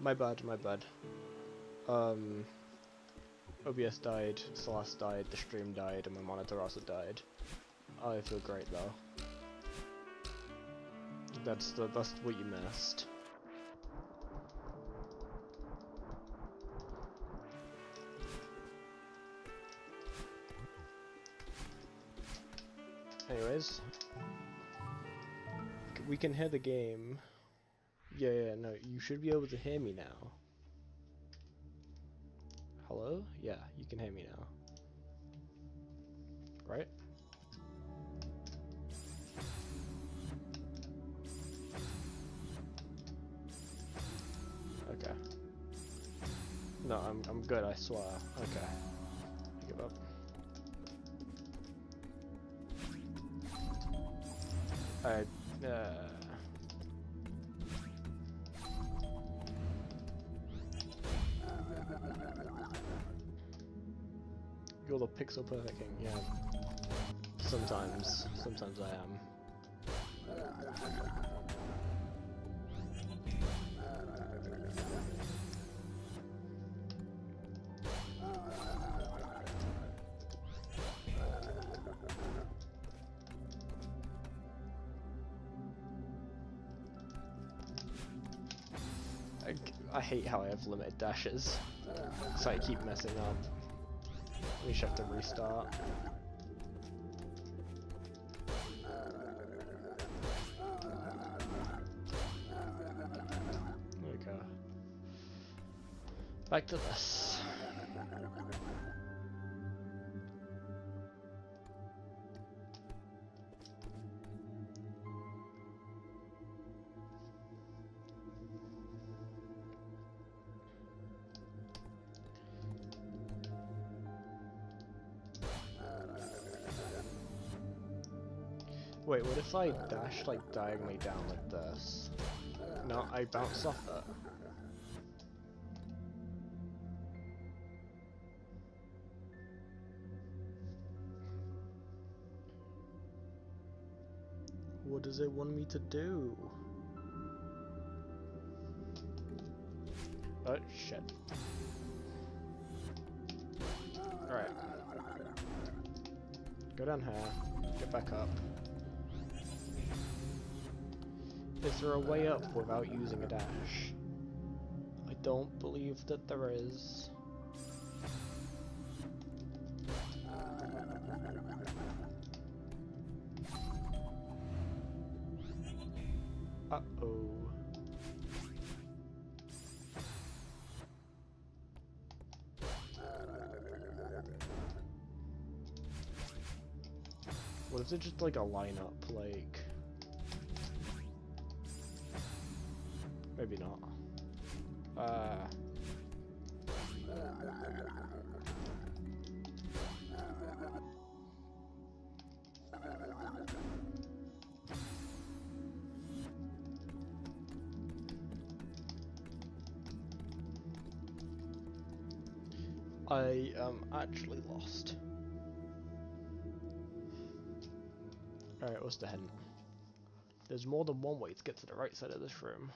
My bad, my bad. Um, OBS died, Celeste died, the stream died, and my monitor also died. I feel great though. That's the that's what you missed. Anyways, we can hear the game. Yeah, yeah, no, you should be able to hear me now. Hello? Yeah, you can hear me now. Right? Okay. No, I'm I'm good, I swear. Okay. I give up. I pixel perfect king, yeah. Sometimes. Sometimes I am. I, I hate how I have limited dashes. So I keep messing up. We should have to restart. Go. Back to this. If I dash like diagonally down like this? No, I bounce off it. What does it want me to do? Oh shit. Alright. Go down here. Get back up. Is there a way up without using a dash? I don't believe that there is. Uh-oh. What if it's just like a lineup, like... Maybe not. Uh... I am actually lost. Alright, what's the hint? There's more than one way to get to the right side of this room.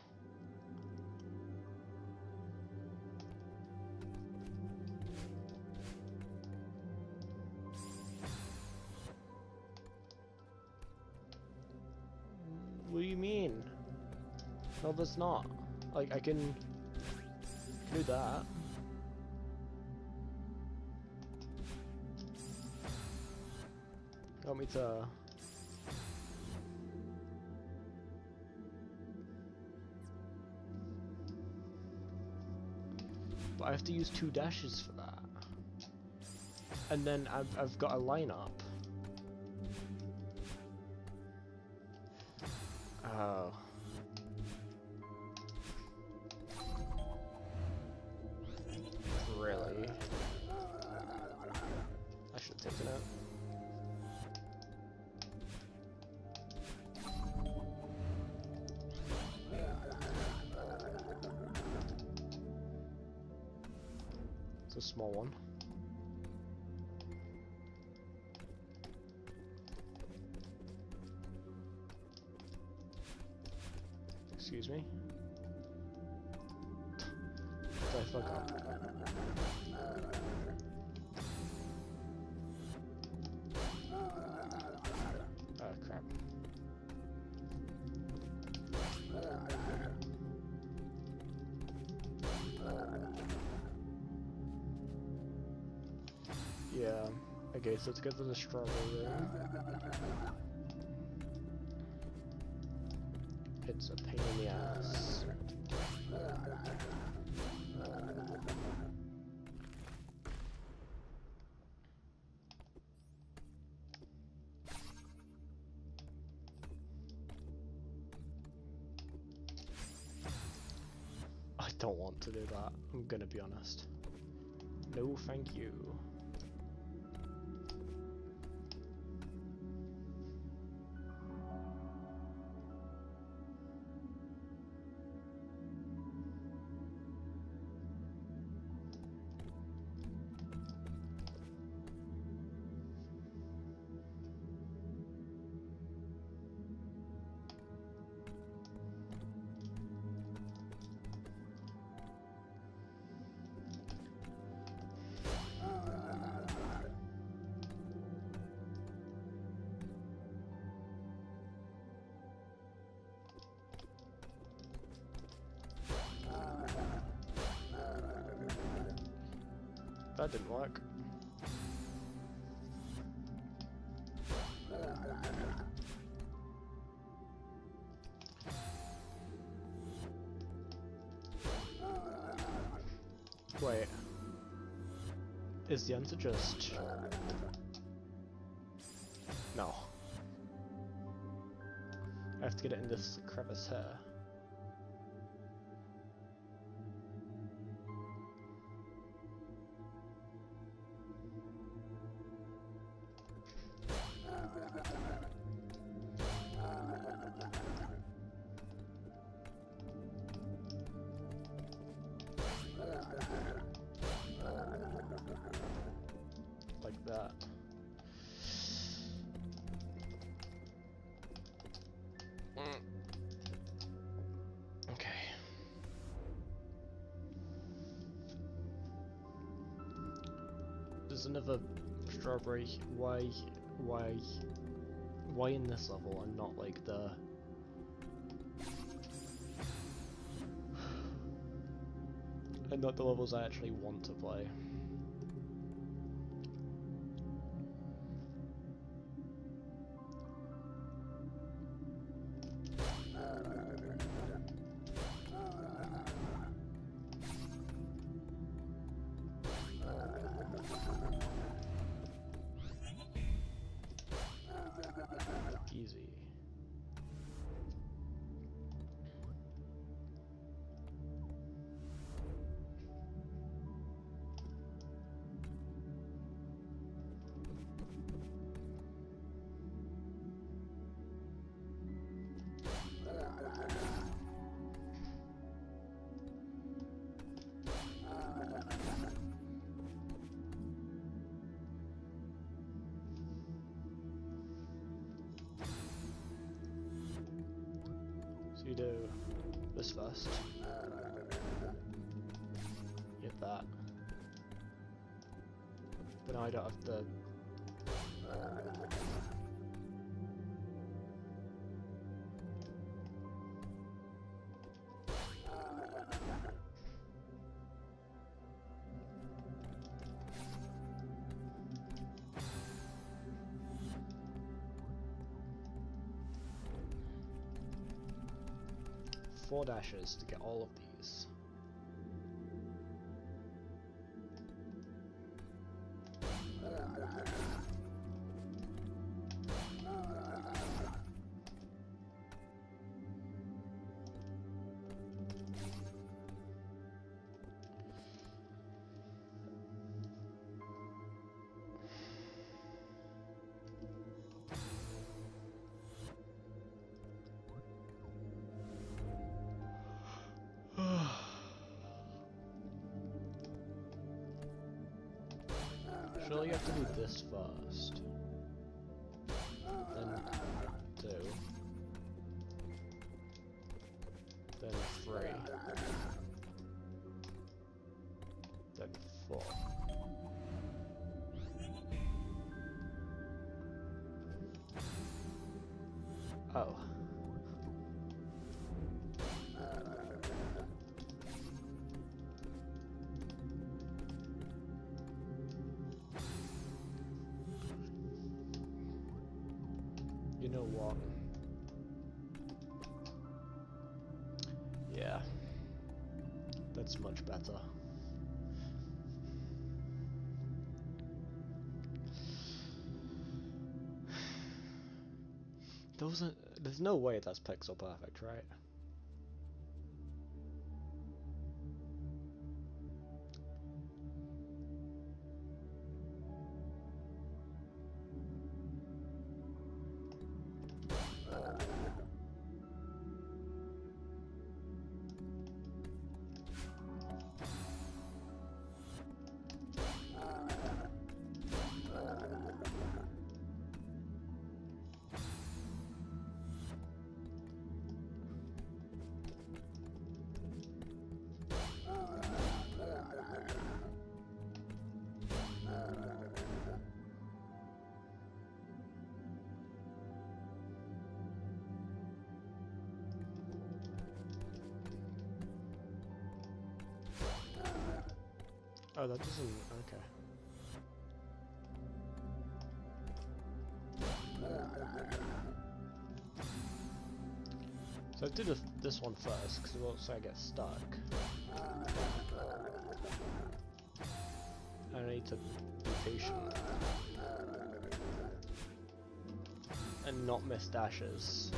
There's not. Like, I can do that. Want me to... But I have to use two dashes for that. And then I've, I've got a lineup. Oh. So let's get to the strawberry. It's a pain in the ass. I don't want to do that, I'm gonna be honest. No thank you. That didn't work. Wait. Is the answer just... No. I have to get it in this crevice here. There's another strawberry. Why, why, why in this level and not like the? And not the levels I actually want to play. Four dashes to get all of Surely you have to do this first. Then two. Then three. Then four. Oh. Know what? Yeah. That's much better. Those are, there's no way that's pixel perfect, right? One first because it won't I get stuck. I need to be patient and not miss dashes.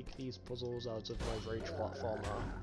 Take these puzzles out of my rage platformer.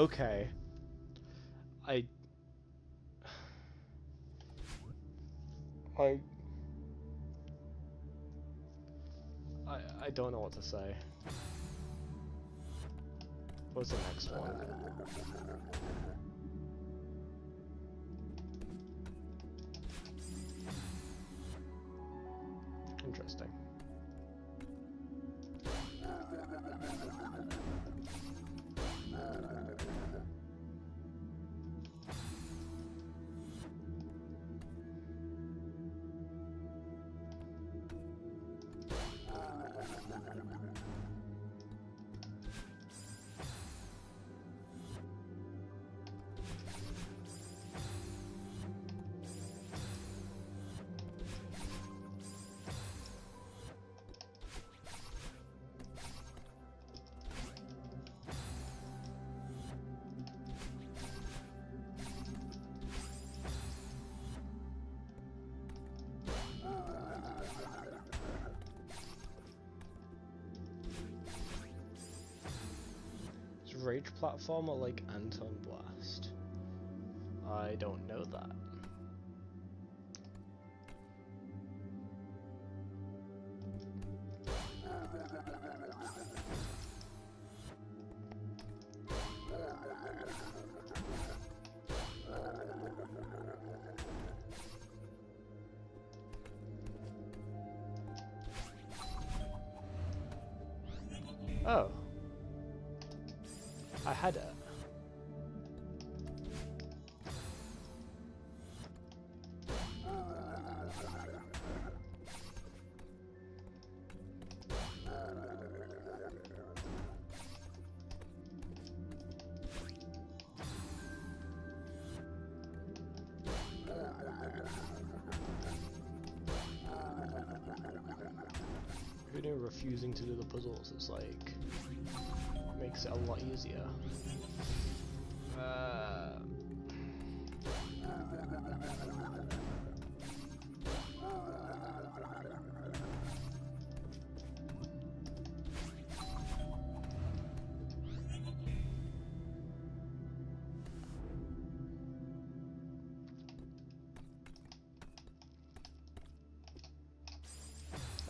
Okay. I... I... I, I don't know what to say. What's the next one? Rage platformer like Antonblast? I don't know that. Oh. I had it. Who refusing to do the puzzles, it's like makes it a lot easier. Uh,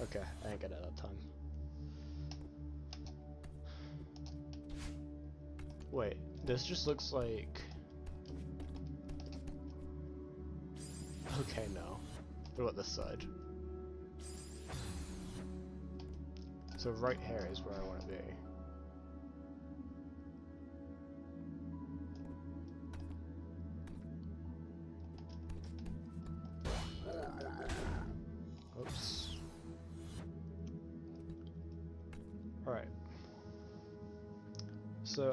Okay, I ain't get it that time. This just looks like... Okay, no. What about this side? So right here is where I want to be.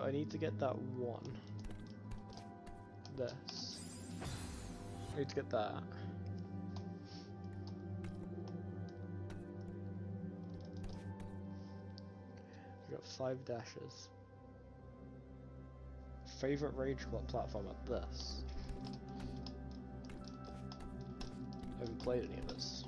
I need to get that one. This. I need to get that. We got five dashes. Favorite rage platform at this. I haven't played any of this.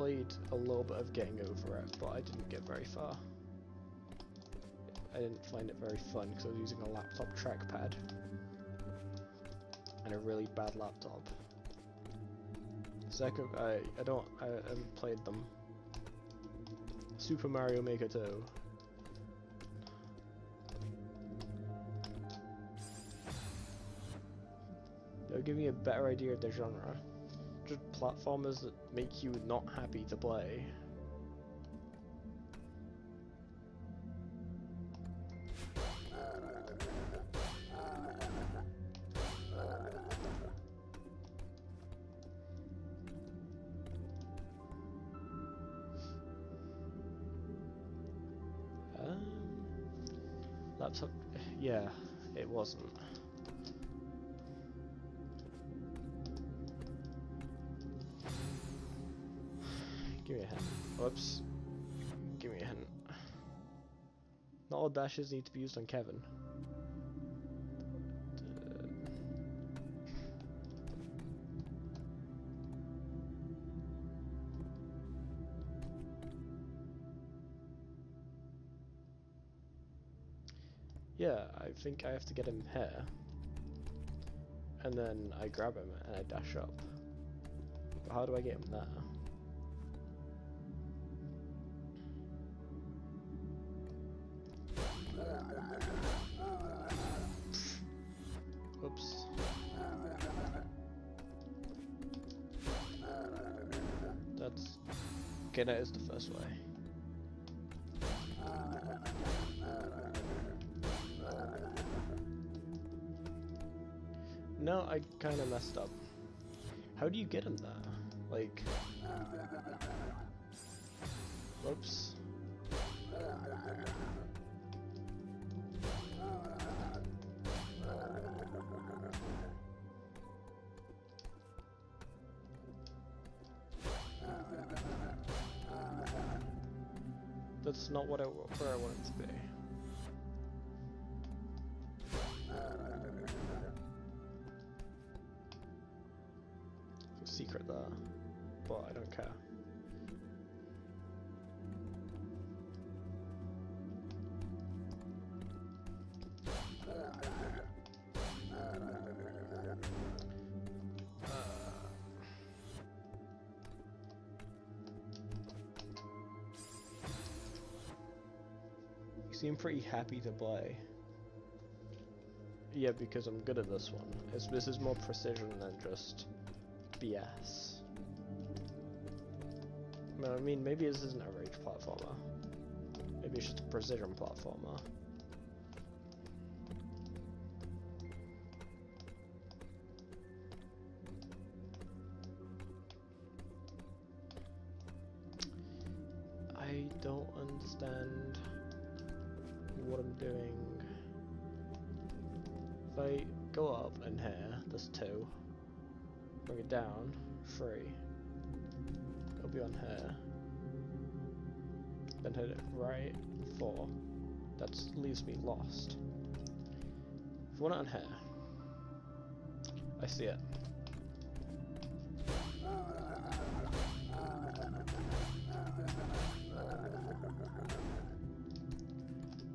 Played a little bit of Getting Over It, but I didn't get very far. I didn't find it very fun because I was using a laptop trackpad and a really bad laptop. Second, I I don't I, haven't played them. Super Mario Maker 2. They'll give me a better idea of the genre. Platformers that make you not happy to play. Dashes need to be used on Kevin. Yeah, I think I have to get him here. And then I grab him and I dash up. But how do I get him there? Okay, that is the first way. No, I kind of messed up. How do you get him there? Like... Whoops. Not what I where I want it to be. Seem pretty happy to play. Yeah, because I'm good at this one. It's, this is more precision than just BS. No, I mean, maybe this isn't a rage platformer. Maybe it's just a precision platformer. Down, three. It'll be on here. Then hit it right, four. That leaves me lost. If I want it on here, I see it.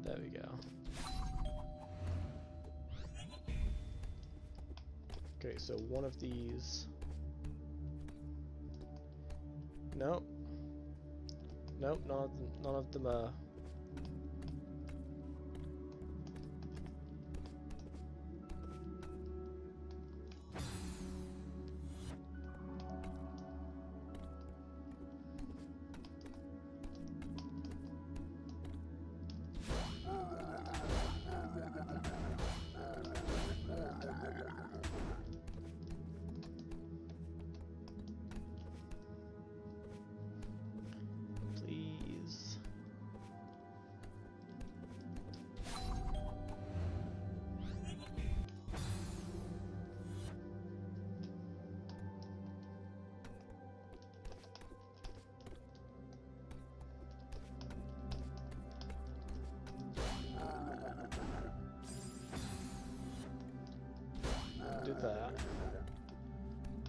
There we go. Okay, so one of these. Nope. Nope, none of them, none of them are.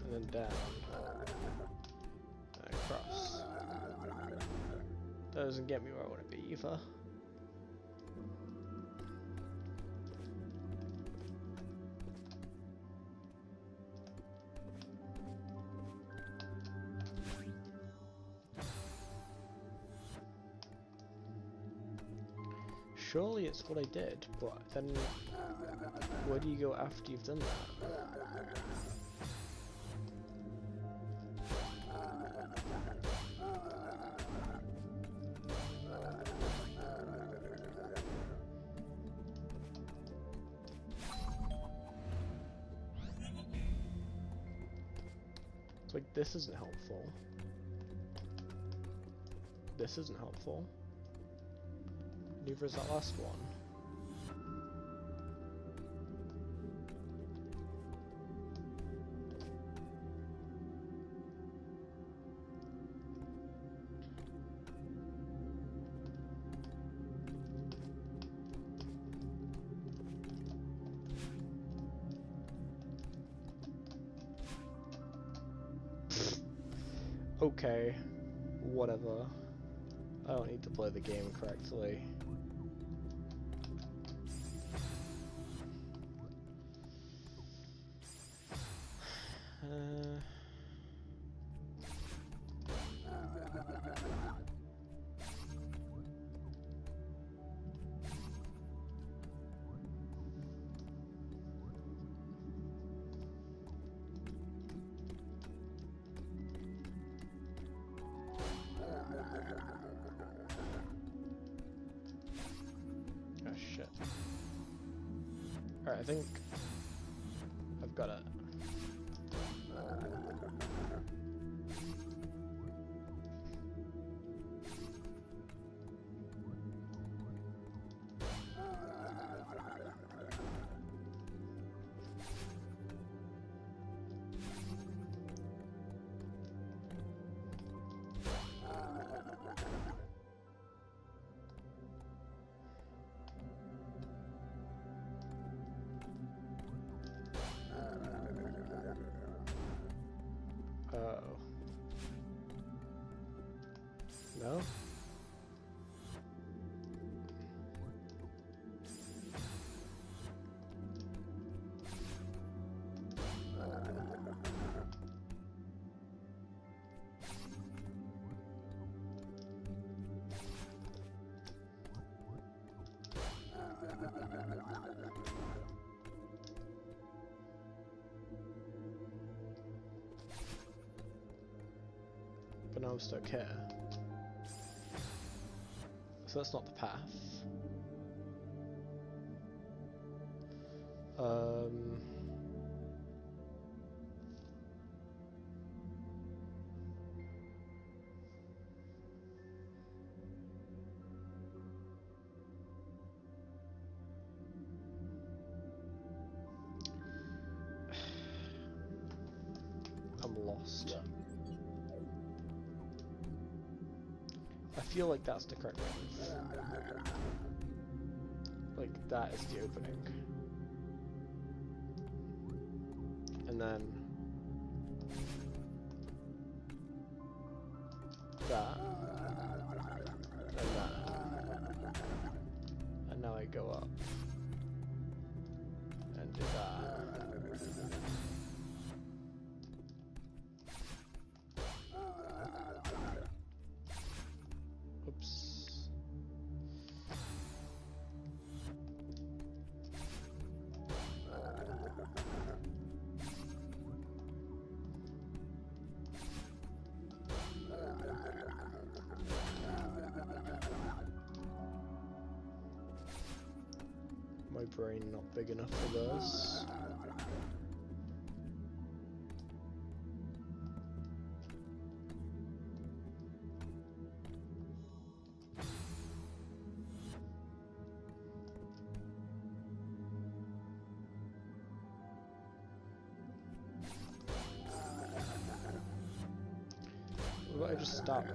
And then down. And across. That doesn't get me where I want to be either. Surely it's what I did, but then where do you go after you've done that? It's like this isn't helpful. This isn't helpful. Is that last one. I think But now I'm stuck here. So that's not the path. Feel like that's the correct move. Like, that is the opening. Big enough for this. What about I just start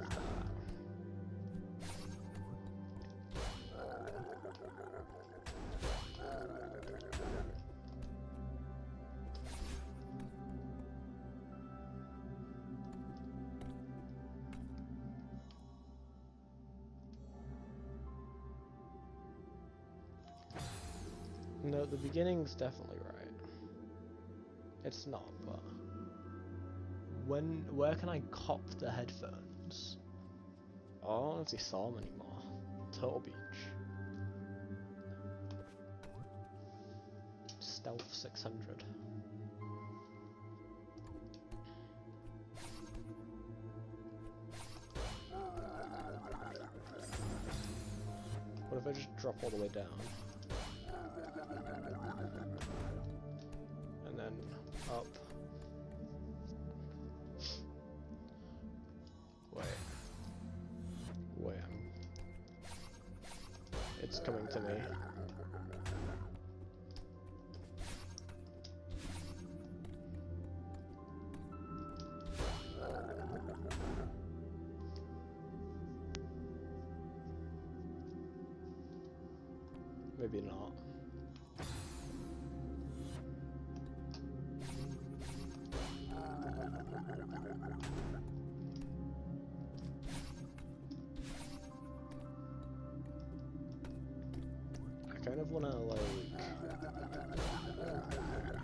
beginning's definitely right. It's not, but when where can I cop the headphones? Oh, I don't saw them anymore. Turtle Beach. Stealth 600. What if I just drop all the way down? Up. Wait. Wait. It's coming to me. Maybe not. Kind of want to like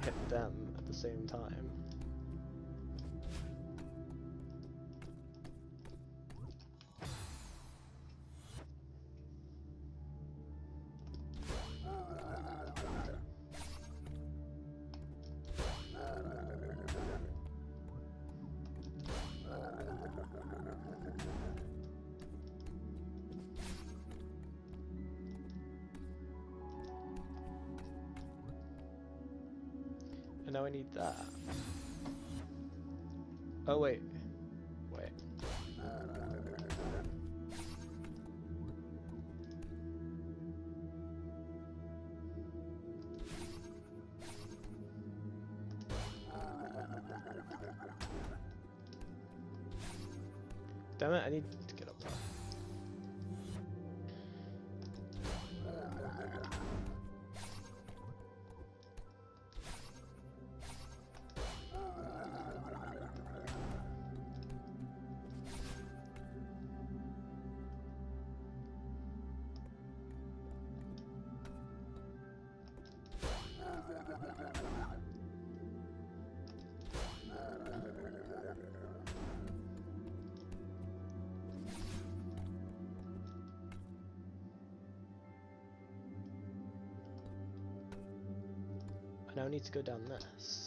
hit them at the same time. And now I need that. Oh wait. Wait. Damn it, I need I now need to go down this.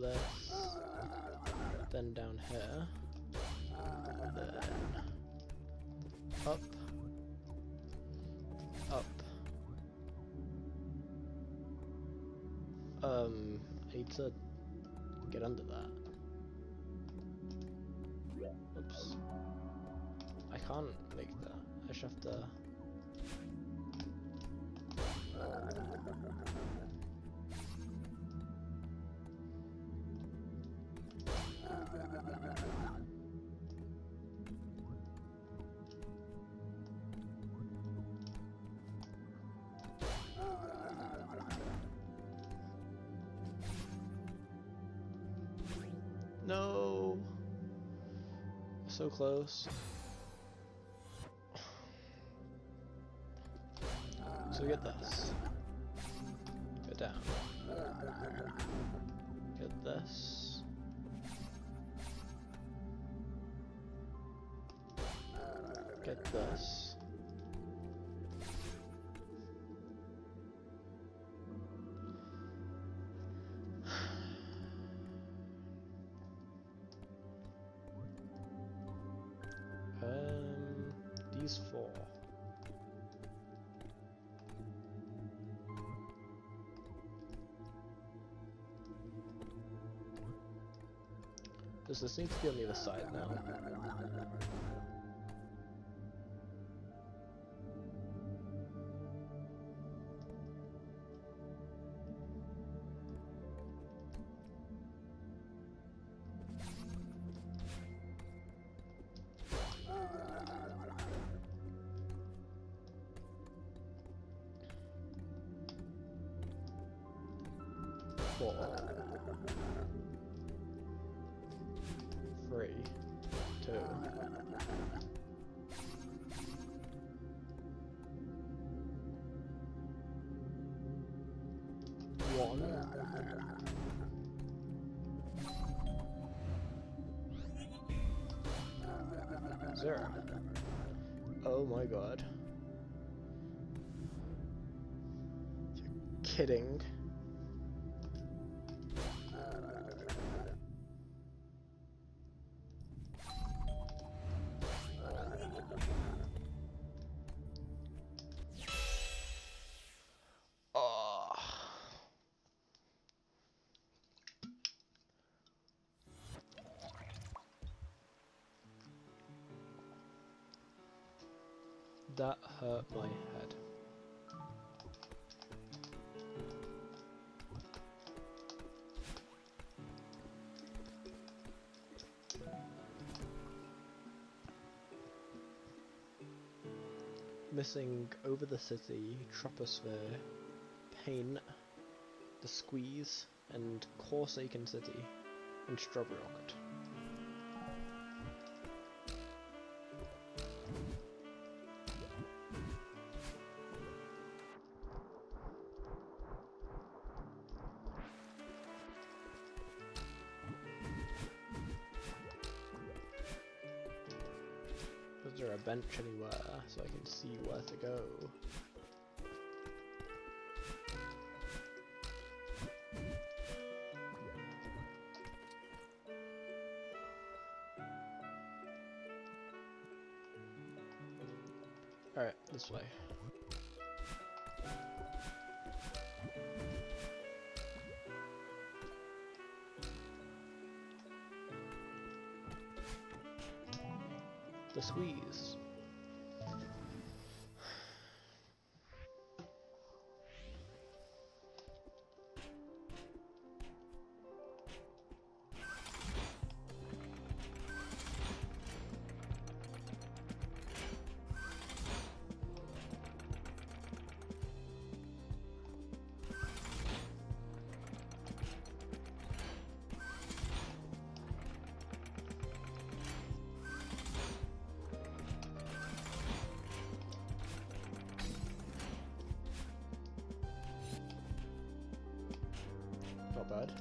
this, then down here, then up, up. Um, I need to get under that. Oops. I can't make that. I should have to. No. So close. So we get this. Go down. Get this. This. Um, these four. Does this need to be on the other side now? God. You're kidding. That hurt my head. Missing over the city, troposphere, pain, the squeeze, and Corsaken City, and Strawberry Rocket. There a bench anywhere so I can see where to go? Bud.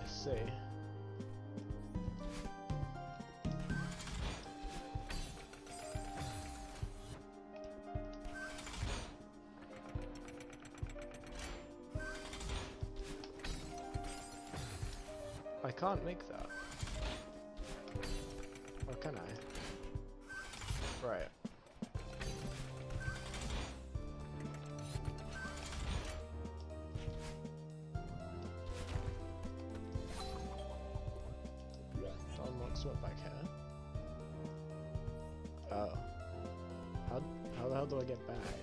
I see. Can't make that. Or can I? Right. Unlocks what back here? Oh. How, how the hell do I get back?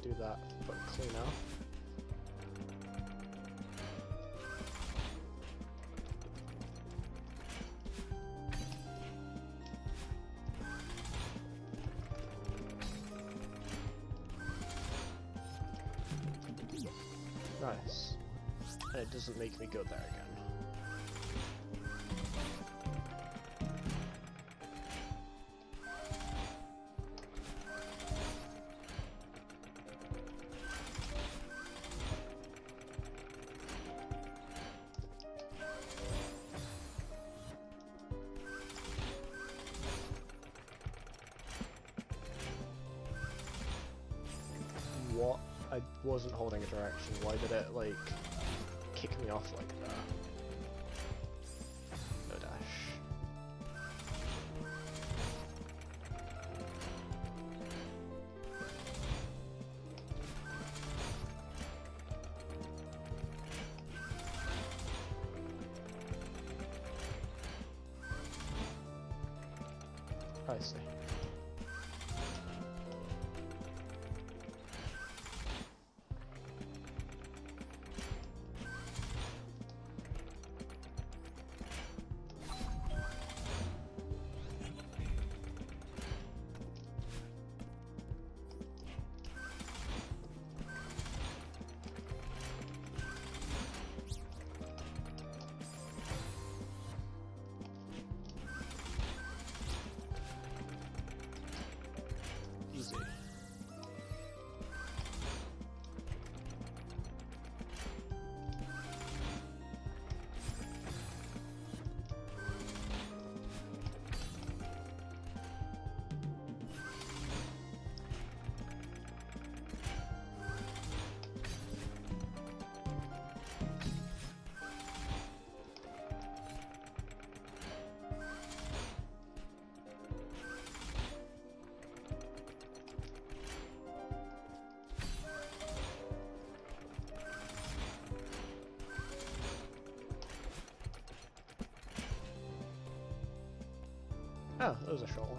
Do that, but cleaner. Nice. And it doesn't make me go there again. Wasn't holding a direction. Why did it, like, kick me off like that? No dash. I see. Oh, that was a short one.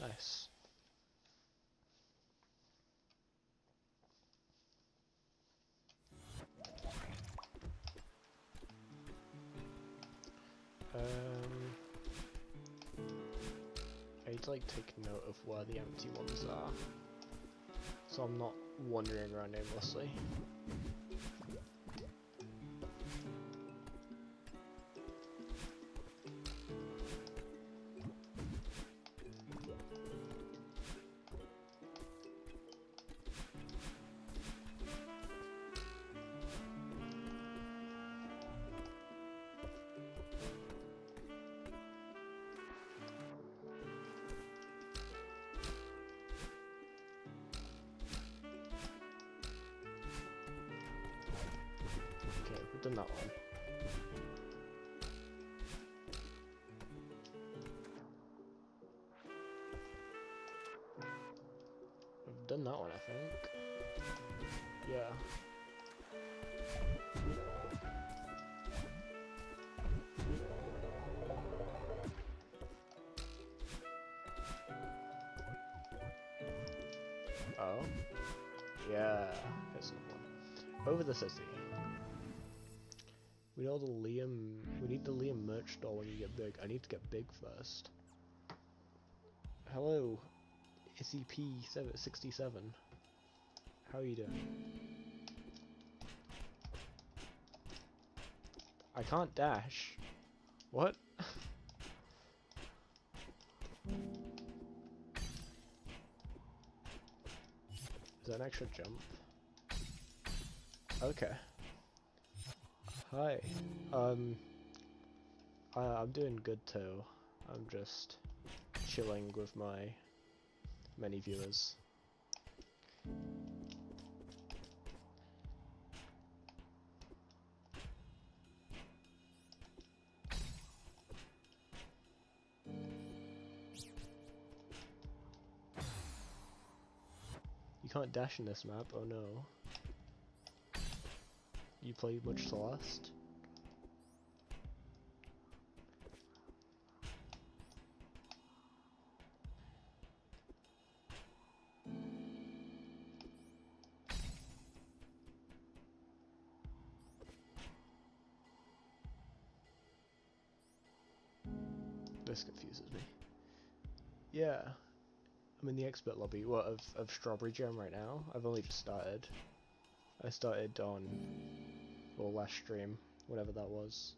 Nice. Um, I need to like take note of where the empty ones are, so I'm not wandering around aimlessly. That one, I think. Yeah. Oh. Yeah. That's not one. Over the city. We need the Liam. We need the Liam merch store when you get big. I need to get big first. Hello, SCP-67. How are you doing? I can't dash. What? Is that an extra jump? Okay. Hi. Um, I, I'm doing good too. I'm just chilling with my many viewers. You can't dash in this map, oh no. You play much Celeste? This confuses me. Yeah. I'm in the expert lobby, what, of, of Strawberry Jam right now? I've only just started. I started on, well, last stream, whatever that was.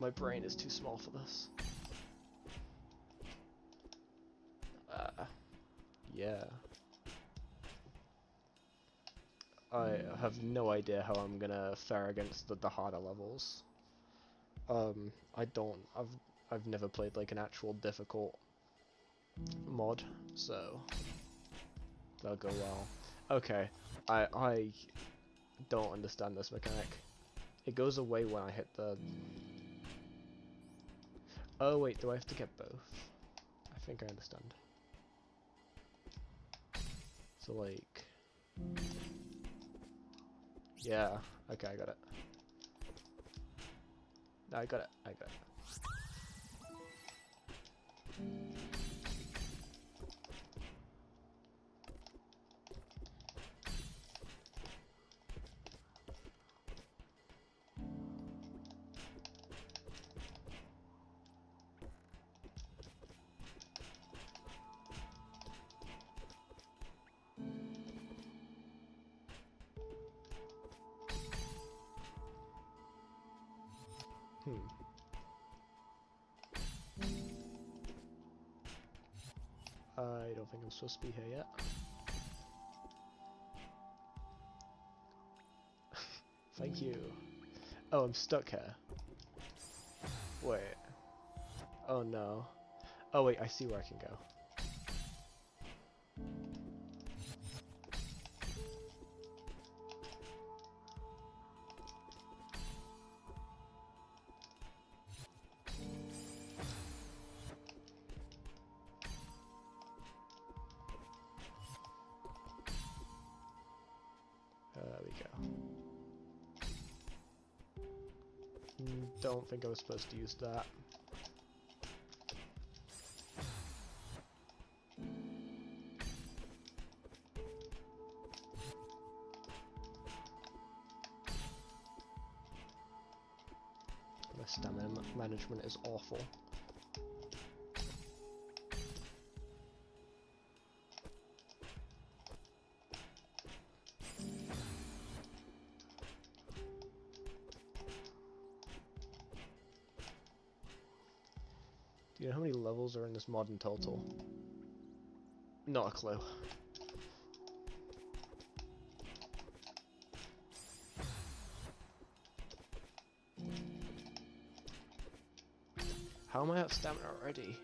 My brain is too small for this. Uh, yeah. I have no idea how I'm gonna fare against the, the harder levels. Um, I don't, I've, I've never played like an actual difficult mod, so that'll go well. Okay, I, I don't understand this mechanic. It goes away when I hit the... Oh wait, do I have to get both? I think I understand. So like... Yeah, okay, I got it. I got it, I got it. Don't supposed to be here yet. Thank you. Oh, I'm stuck here. Wait. Oh no. Oh wait, I see where I can go. Don't think I was supposed to use that. My stamina management is awful. This mod in total? Not a clue. How am I at stamina already?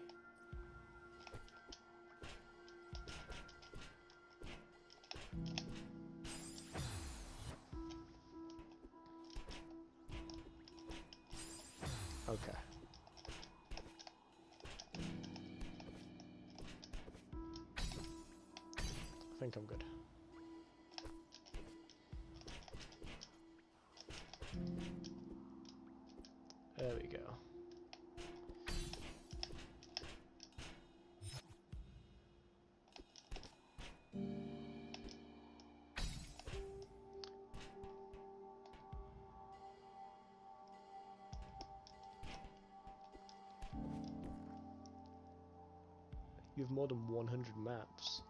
You have more than 100 maps.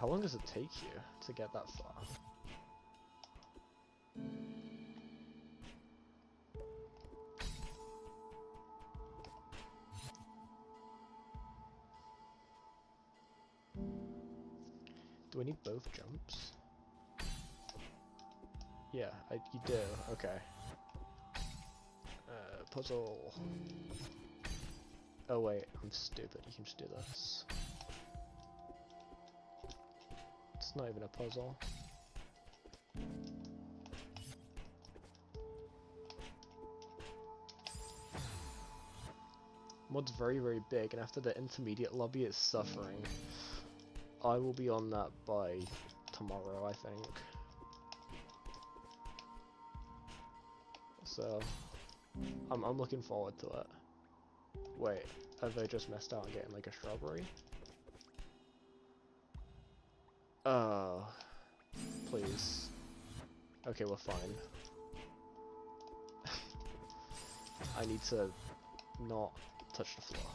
How long does it take you to get that far? Do I need both jumps? Yeah, I, you do. Okay. Uh, puzzle. Oh wait, I'm stupid. You can just do this. It's not even a puzzle. Mod's very, very big, and after the intermediate lobby is suffering. I will be on that by tomorrow, I think. So, I'm, I'm looking forward to it. Wait, have I just messed out on getting like a strawberry? Oh, please. Okay, we're fine. I need to not touch the floor.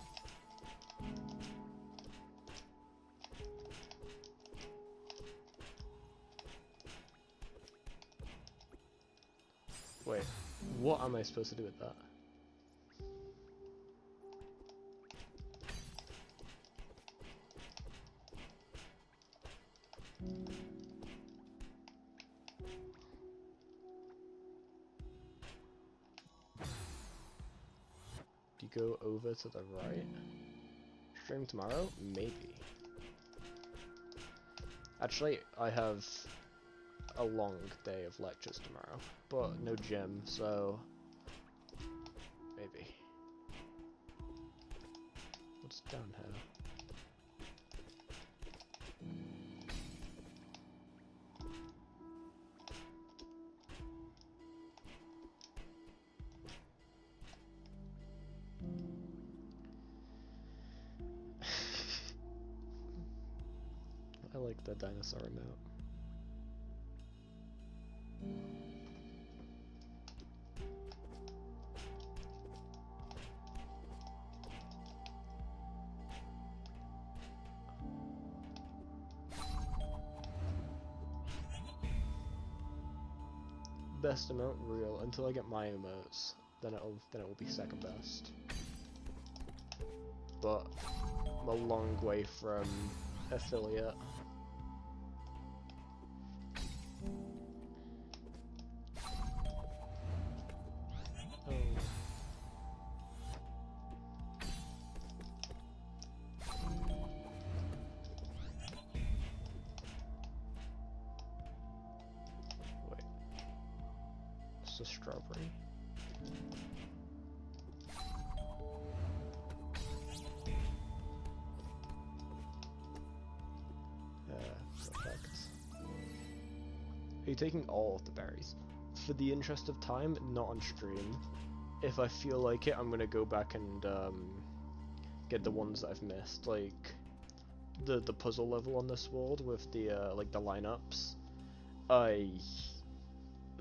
Wait, what am I supposed to do with that? To the right? Stream tomorrow? Maybe. Actually, I have a long day of lectures tomorrow, but no gym, so maybe. What's down here? Like the dinosaur. Best amount real until I get my emotes, then it'll then it will be second best. But I'm a long way from affiliate. Taking all of the berries? For the interest of time, not on stream. If I feel like it, I'm gonna go back and um, get the ones that I've missed, like the the puzzle level on this world with the uh, like the lineups. I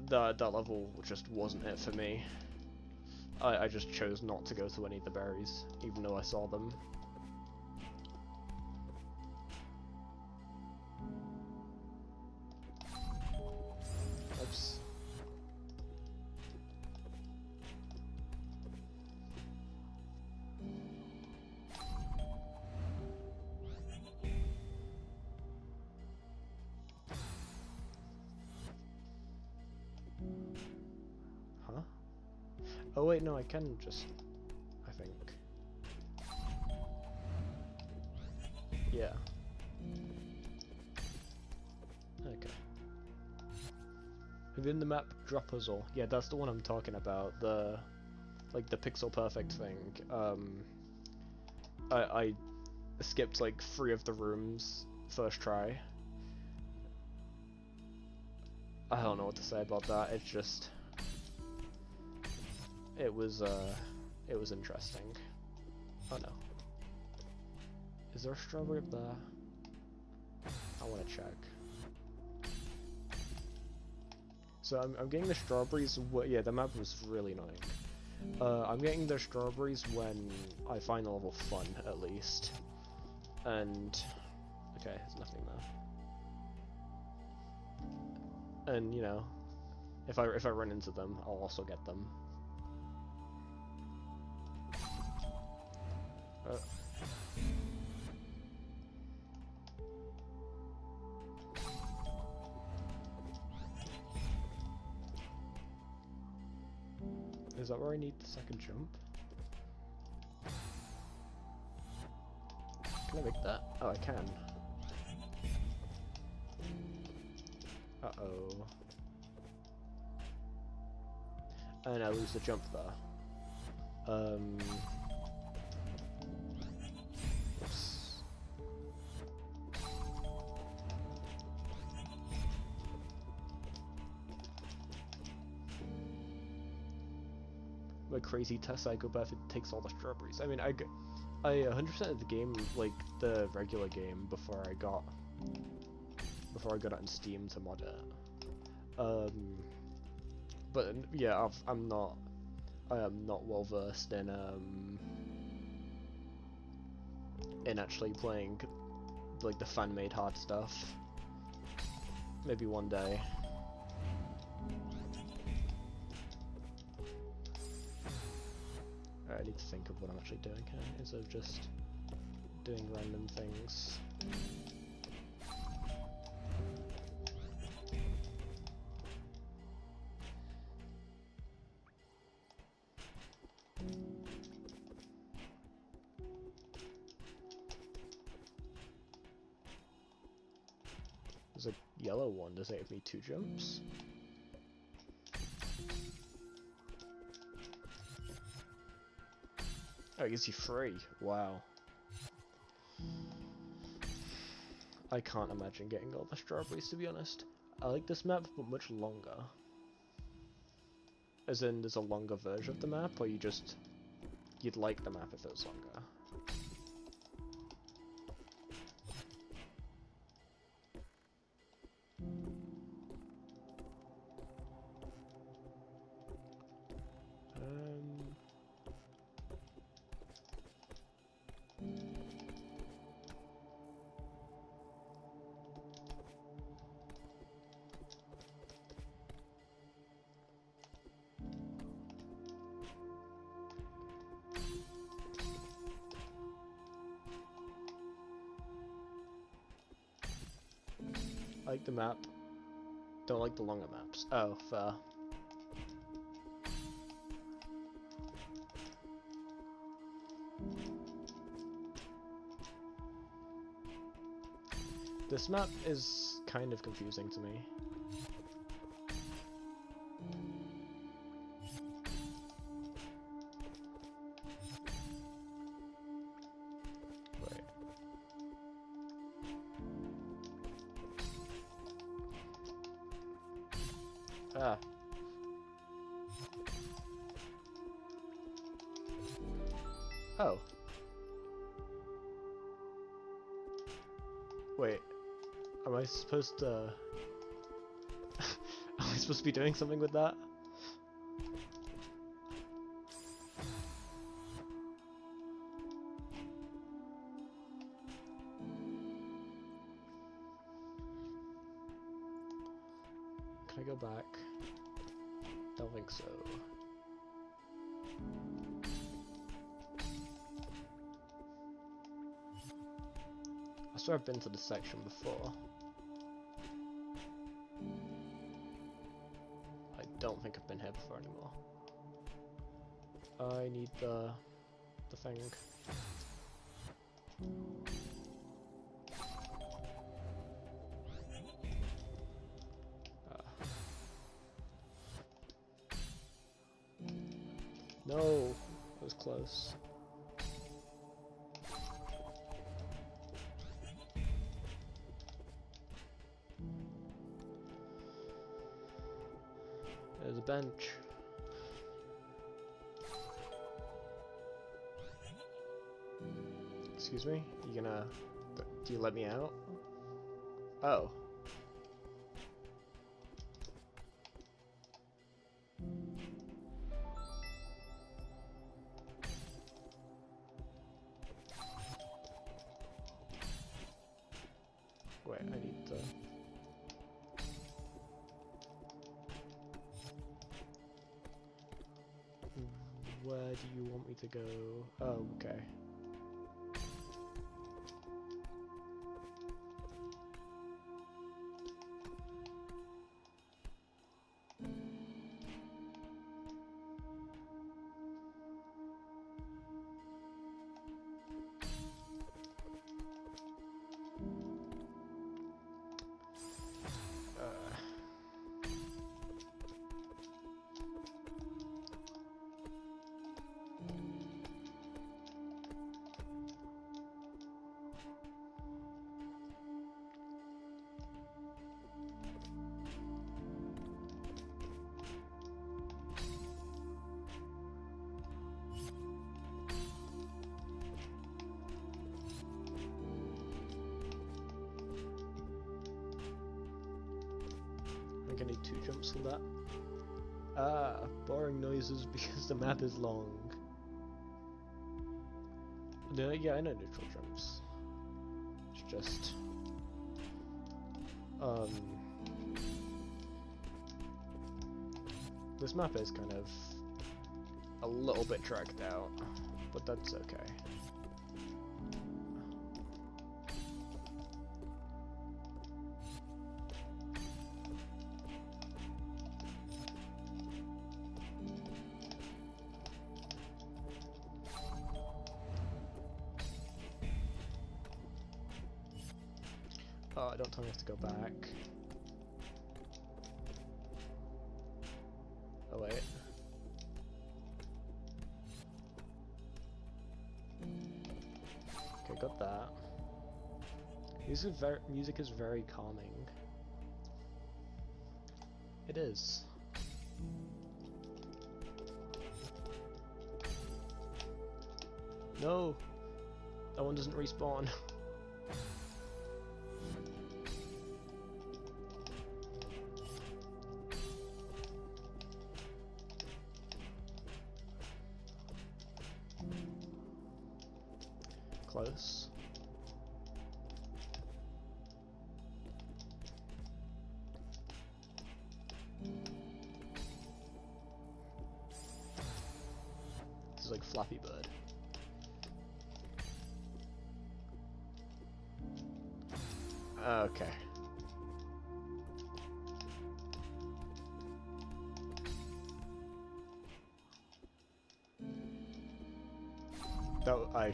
that that level just wasn't it for me. I I just chose not to go to any of the berries, even though I saw them. Oh wait, no, I can just... I think. Yeah. Okay. Within the map, drop puzzle. Yeah, that's the one I'm talking about. The, like the pixel perfect thing. Um, I, I skipped like three of the rooms first try, I don't know what to say about that. It's just it was uh it was interesting. Oh no. Is there a strawberry up there? I want to check. So I'm, I'm getting the strawberries. Yeah, the map was really annoying. Uh, I'm getting the strawberries when I find the level fun, at least. And okay, there's nothing there. And you know, if I if I run into them, I'll also get them. Uh, Is that where I need the second jump? Can I make that? Oh, I can. Uh-oh. And I lose the jump there. Um... a crazy test psychopath it takes all the strawberries. I mean, I, I 100% of the game, like the regular game, before I got, before I got it on Steam to mod it. Um, but yeah, I've, I'm not, I am not well versed in um, in actually playing like the fan-made hard stuff. Maybe one day. I need to think of what I'm actually doing here, instead of just doing random things. There's a yellow one, does it give me two jumps? Oh, it gives you free. Wow. I can't imagine getting all the strawberries, to be honest. I like this map, but much longer. As in, there's a longer version of the map, or you just... You'd like the map if it was longer. The map. Don't like the longer maps. Oh, fair. This map is kind of confusing to me. To... Uh, am I supposed to be doing something with that? Can I go back? Don't think so. I swear I've been to this section before. Thing. Uh. No, that was close. There's a bench. Excuse me? You gonna... Do you let me out? Oh. Wait, I need to... Where do you want me to go? Oh, okay. Two jumps for that. Ah, boring noises because the map is long. No, yeah, I know neutral jumps. It's just... Um... This map is kind of a little bit dragged out, but that's okay. Got that. Music, music is very calming. It is. No! That one doesn't respawn.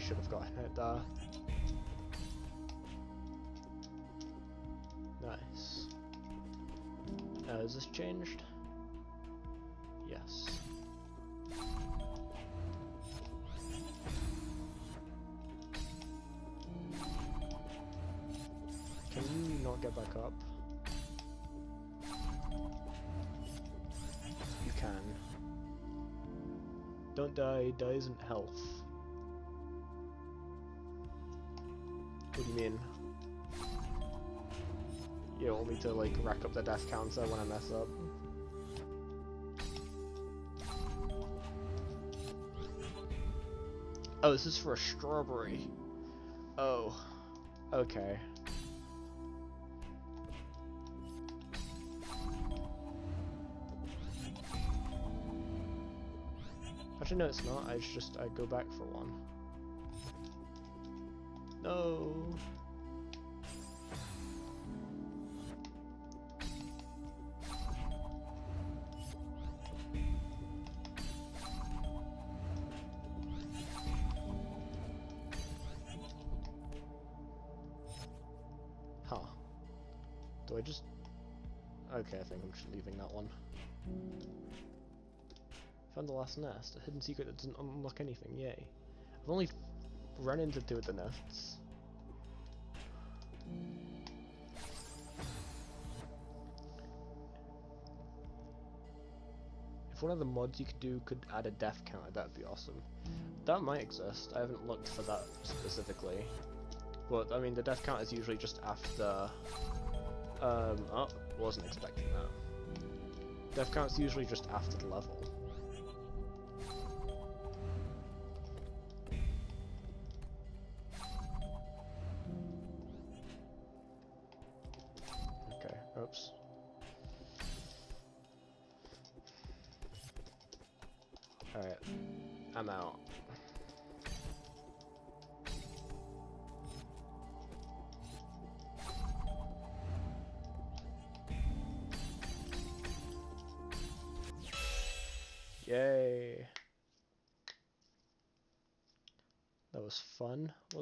should have gotten it. Uh, nice. Uh, is this changed? Yes. Can you not get back up? You can. Don't die, die isn't health. Mean? You don't want me to like rack up the death counter when I mess up? Oh, this is for a strawberry. Oh, okay. Actually, no, it's not. I just I go back for one. Nest. A hidden secret that doesn't unlock anything, yay. I've only run into two of the nests. If one of the mods you could do could add a death counter, that'd be awesome. That might exist. I haven't looked for that specifically. But, I mean, the death count is usually just after... Um, oh, wasn't expecting that. Death count's usually just after the level.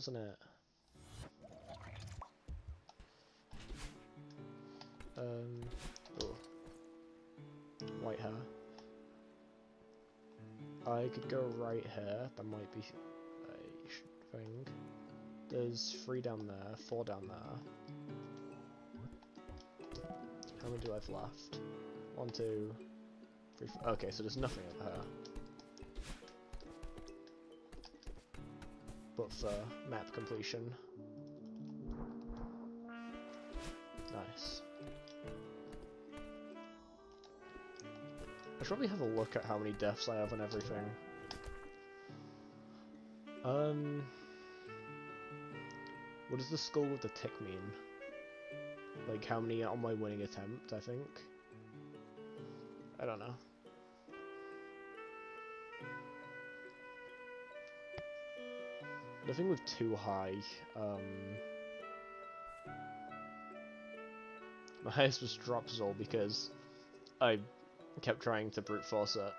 Wasn't it? Um, oh. White hair. I could go right here, that might be a thing. There's three down there, four down there. How many do I have left? One, two, three, four. Okay, so there's nothing over here. But for map completion. Nice. I should probably have a look at how many deaths I have and everything. Um, what does the skull with the tick mean? Like how many on my winning attempt, I think? I don't know. Nothing with too high. Um, my highest was Dropzol because I kept trying to brute force it.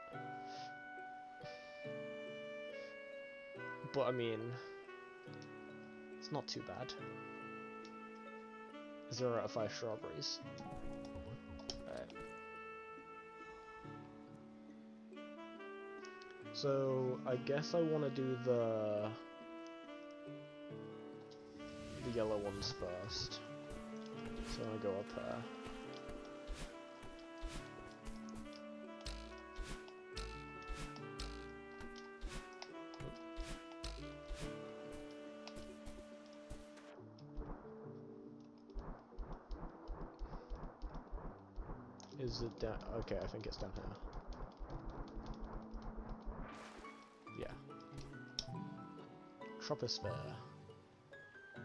But I mean, it's not too bad. Zero out of five strawberries. So I guess I want to do the yellow ones first. So I go up there. Is it down? Okay, I think it's down here. Yeah. Troposphere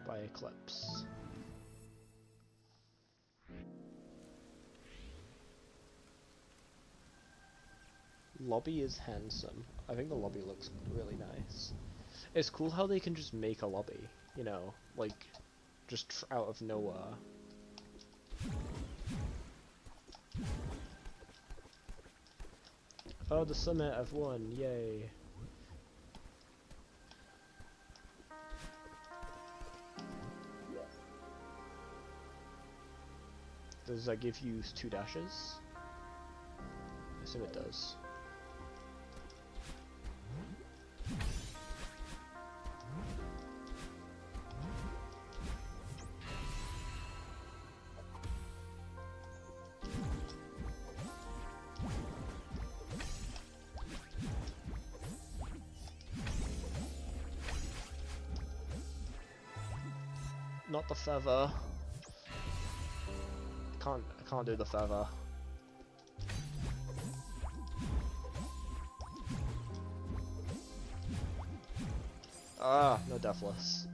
by Eclipse. Lobby is handsome. I think the lobby looks really nice. It's cool how they can just make a lobby, you know, like, just out of nowhere. Oh, the summit, I've won, yay. Does that give you two dashes? I assume it does. Not the feather. Can't I can't do the feather. Ah, no deathless.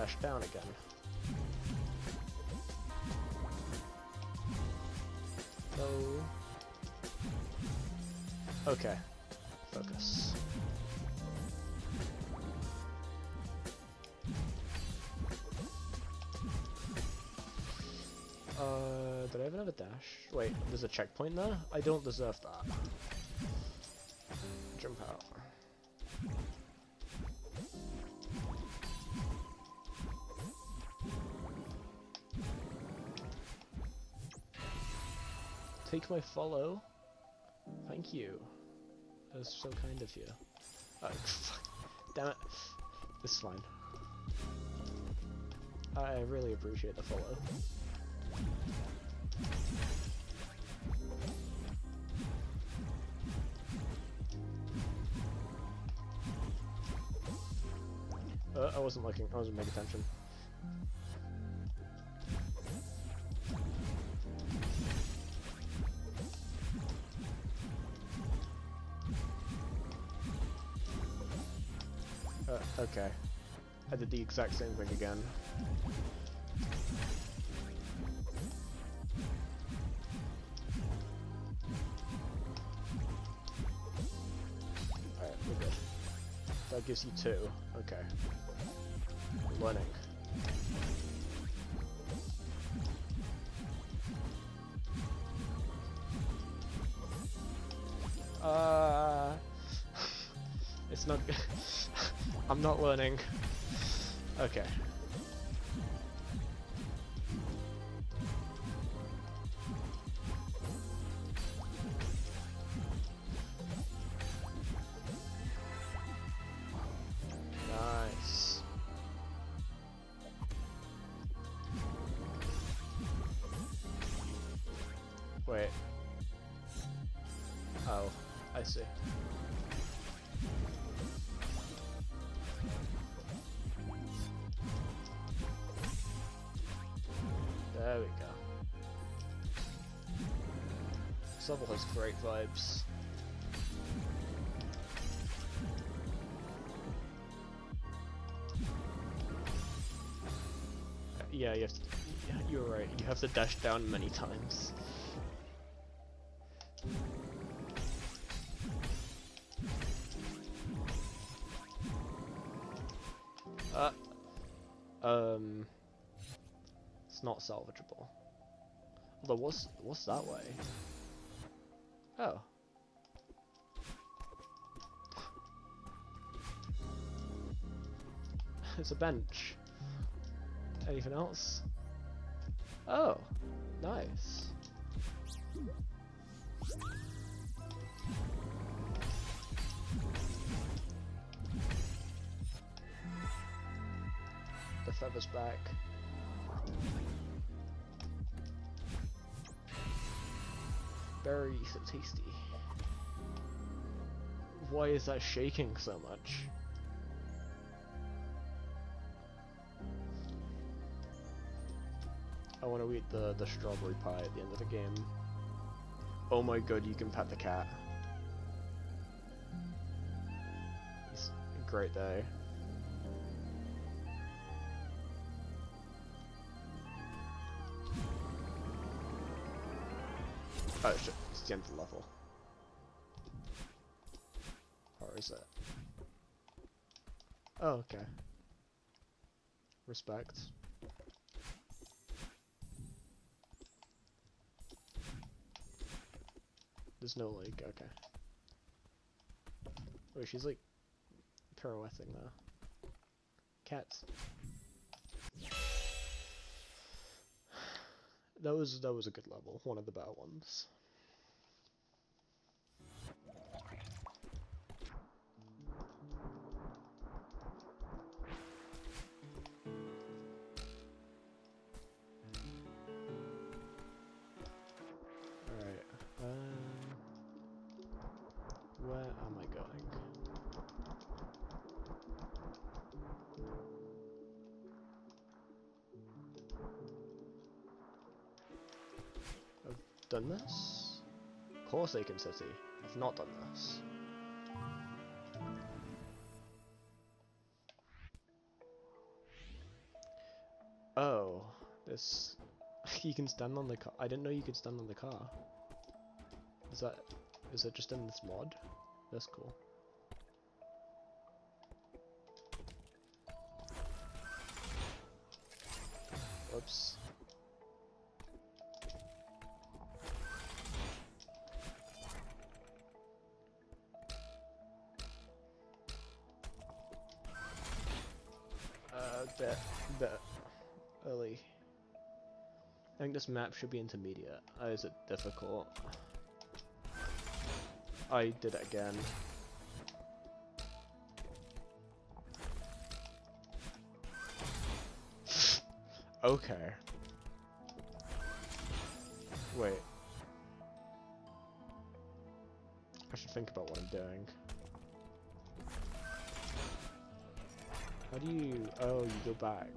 Dash down again. Okay. Focus. Uh, did I have another dash? Wait, there's a checkpoint there? I don't deserve that. My follow. Thank you. That was so kind of you. Oh. Damn it. This is fine. I really appreciate the follow. Uh, I wasn't looking, I wasn't paying attention. Okay. I did the exact same thing again. Alright, we're good. That gives you two. Okay. Learning. Uh, it's not. I'm not learning. Okay. Great vibes. Yeah, you have to, yeah, you're right. You have to dash down many times. Uh, um, it's not salvageable. Although, what's what's that way? A bench. Anything else? Oh, nice. The feather's back. Very so tasty. Why is that shaking so much? Want to eat the, the strawberry pie at the end of the game. Oh my god, you can pet the cat. It's a great day. Oh shit, it's the end of the level. Or is it? Oh, okay. Respect. There's no like, okay. Wait, she's like pirouetting though. Cats. That was that was a good level, one of the better ones. Done this? Forsaken City. I've not done this. Oh, this... you can stand on the car. I didn't know you could stand on the car. Is that... Is that just in this mod? That's cool. Oops. I think this map should be intermediate. Oh, is it difficult? I did it again. okay. Wait. I should think about what I'm doing. How do you... Oh, you go back.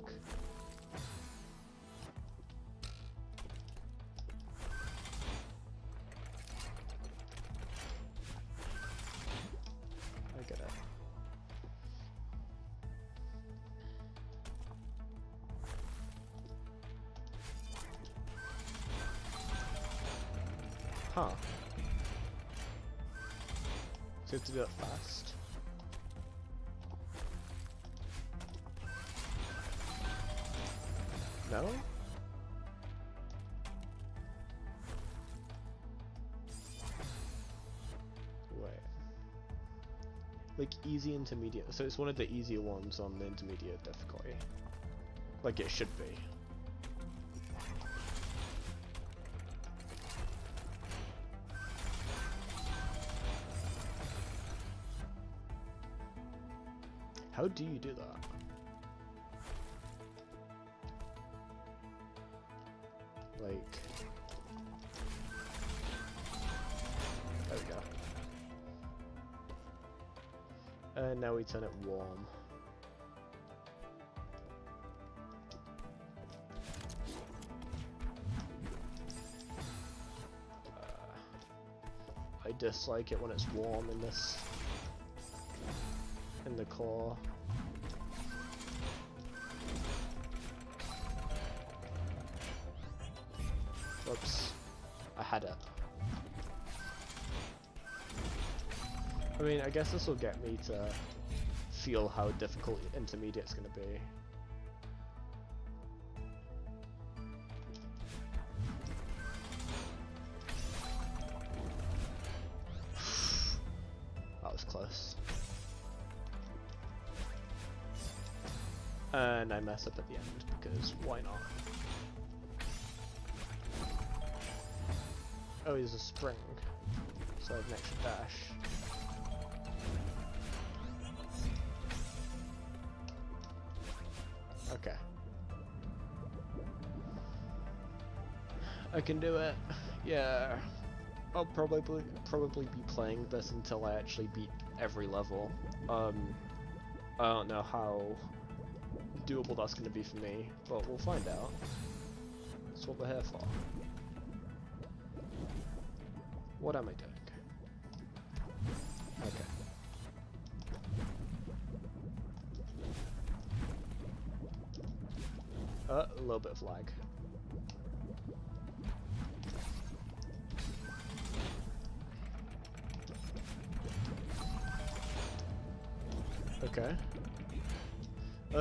Easy intermediate. So it's one of the easier ones on the intermediate difficulty. Like it should be. How do you do that? Turn it warm. Uh, I dislike it when it's warm in this in the core. Whoops. I had it. I mean, I guess this will get me to feel how difficult intermediate's gonna be. that was close. And I mess up at the end, because why not? Oh, he's a spring, so I have an extra dash. I can do it. Yeah. I'll probably probably be playing this until I actually beat every level. Um, I don't know how doable that's going to be for me, but we'll find out. That's what we're here for. What am I doing? Okay. Uh, a little bit of lag.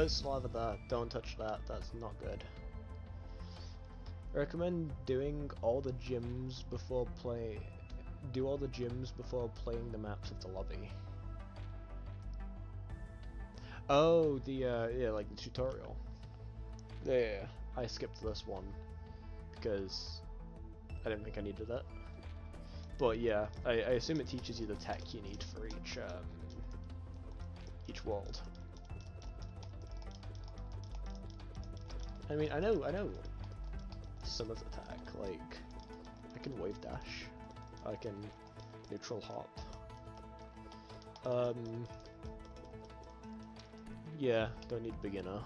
Slather that. Don't touch that. That's not good. I recommend doing all the gyms before play. Do all the gyms before playing the maps of the lobby. Oh, the uh, yeah, like the tutorial. Yeah, yeah, yeah. I skipped this one because I didn't think I needed it. But yeah, I, I assume it teaches you the tech you need for each um, each world. I mean, I know, I know some of the tech, like, I can wave dash, I can neutral hop. Um, yeah, don't need beginner.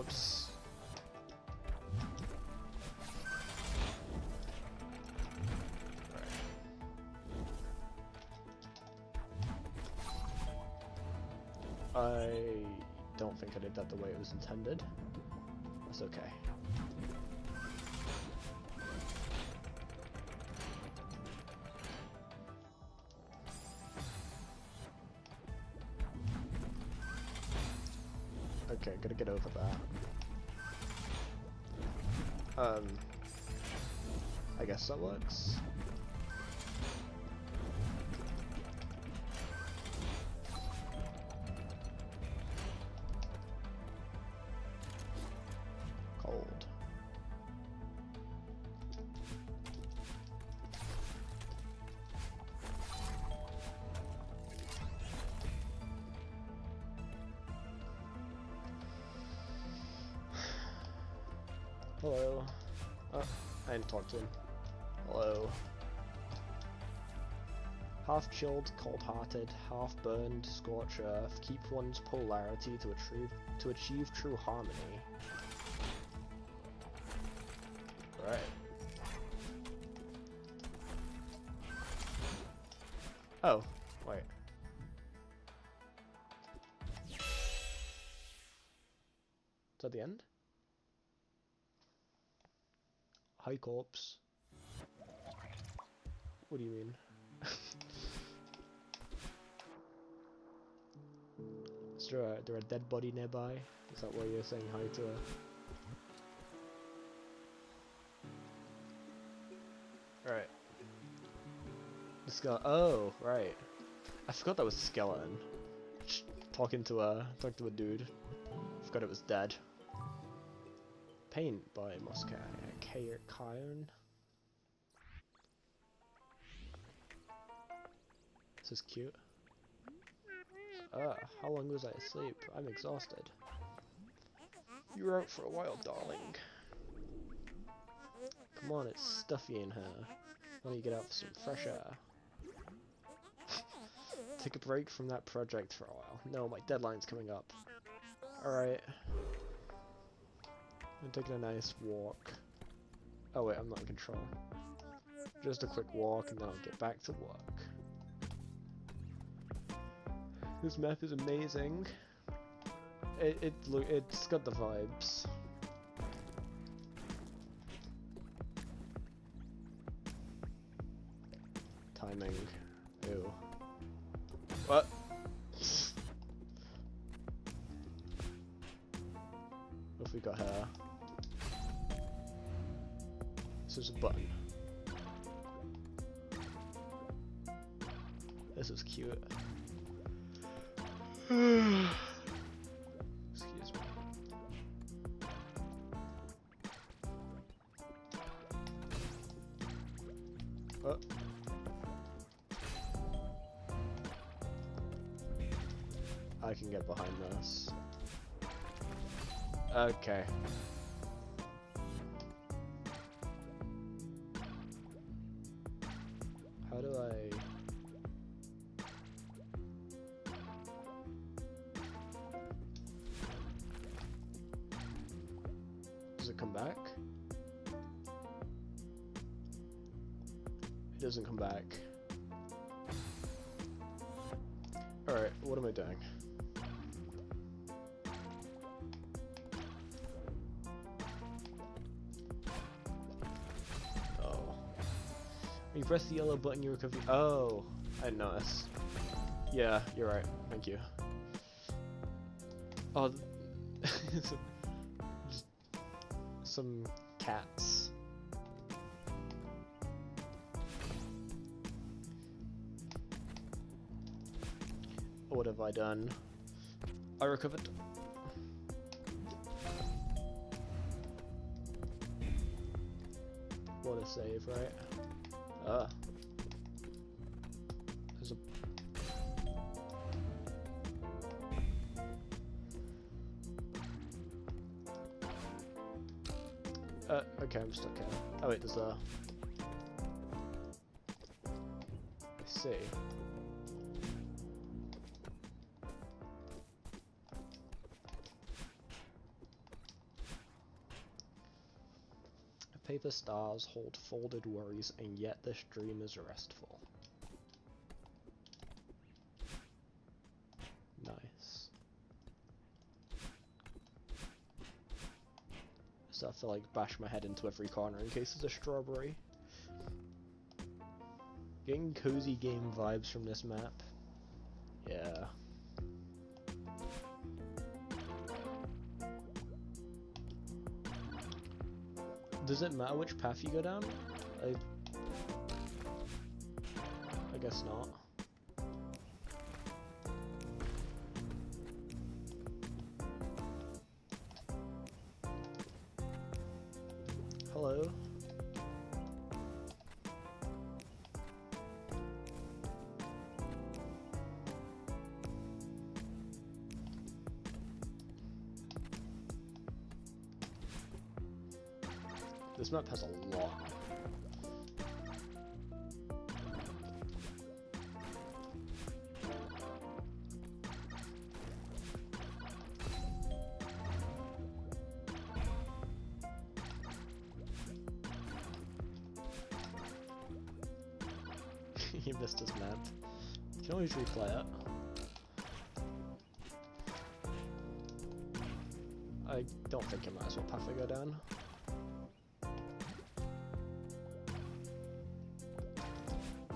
Oops. Was intended. That's okay. Okay, gotta get over that. Um, I guess that works. Chilled, cold hearted, half burned, scorch earth, keep one's polarity to achieve to achieve true harmony. Right. Oh, wait. Is that the end? Hi, corpse. Nearby? Is that why you're saying hi to her? Right. The skeleton. Oh, right. I forgot that was a skeleton. Sh- Talking to a talking to a dude. I forgot it was dead. Paint by Moscow. Kion. This is cute. Ah, how long was I asleep? I'm exhausted. You were out for a while, darling. Come on, it's stuffy in here. Why don't you get out for some fresh air? Take a break from that project for a while. No, my deadline's coming up. Alright. I'm taking a nice walk. Oh wait, I'm not in control. Just a quick walk and then I'll get back to work. This map is amazing. It it look it's got the vibes. Doesn't come back. Alright, what am I doing? Oh. When you press the yellow button, you recover. Oh, I didn't notice. Yeah, you're right. Thank you. Oh, some, I done? I recovered. What a save, right? Ah. There's a... Uh, okay, I'm stuck here. Oh wait, there's a... I see. Paper stars hold folded worries, and yet this dream is restful. Nice. So I have to like bash my head into every corner in case there's a strawberry. Getting cozy game vibes from this map. Does it matter which path you go down? I... I guess not. This map has a lot.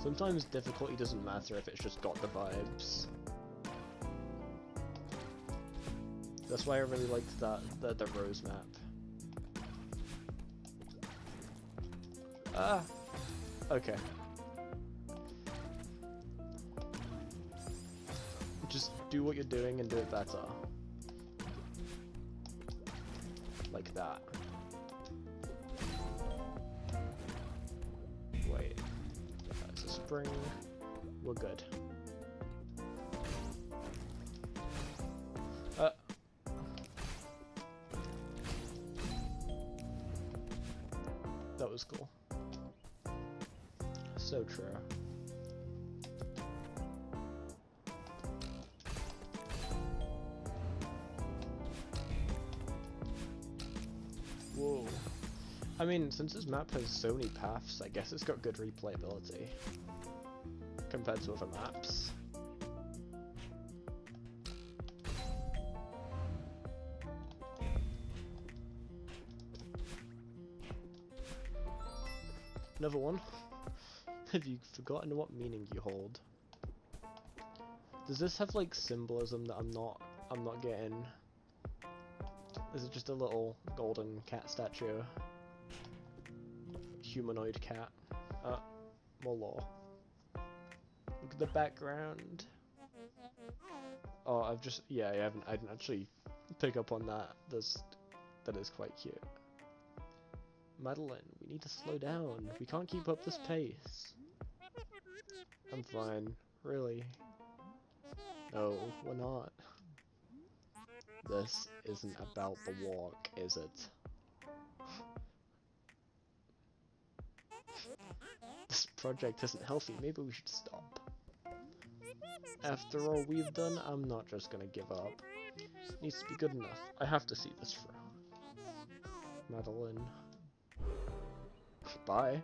Sometimes difficulty doesn't matter if it's just got the vibes. That's why I really liked that the, the rose map. Ah! Okay. Just do what you're doing and do it better. Since this map has so many paths, I guess it's got good replayability. Compared to other maps. Another one. Have you forgotten what meaning you hold? Does this have like symbolism that I'm not I'm not getting? Is it just a little golden cat statue? Humanoid cat. Uh, more law. Look at the background. Oh, I've just yeah, I haven't I didn't actually pick up on that. That's that is quite cute. Madeline, we need to slow down. We can't keep up this pace. I'm fine. Really? No, we're not. This isn't about the walk, is it? This project isn't healthy, maybe we should stop. After all we've done, I'm not just gonna give up. It needs to be good enough. I have to see this through. Madeline. Bye.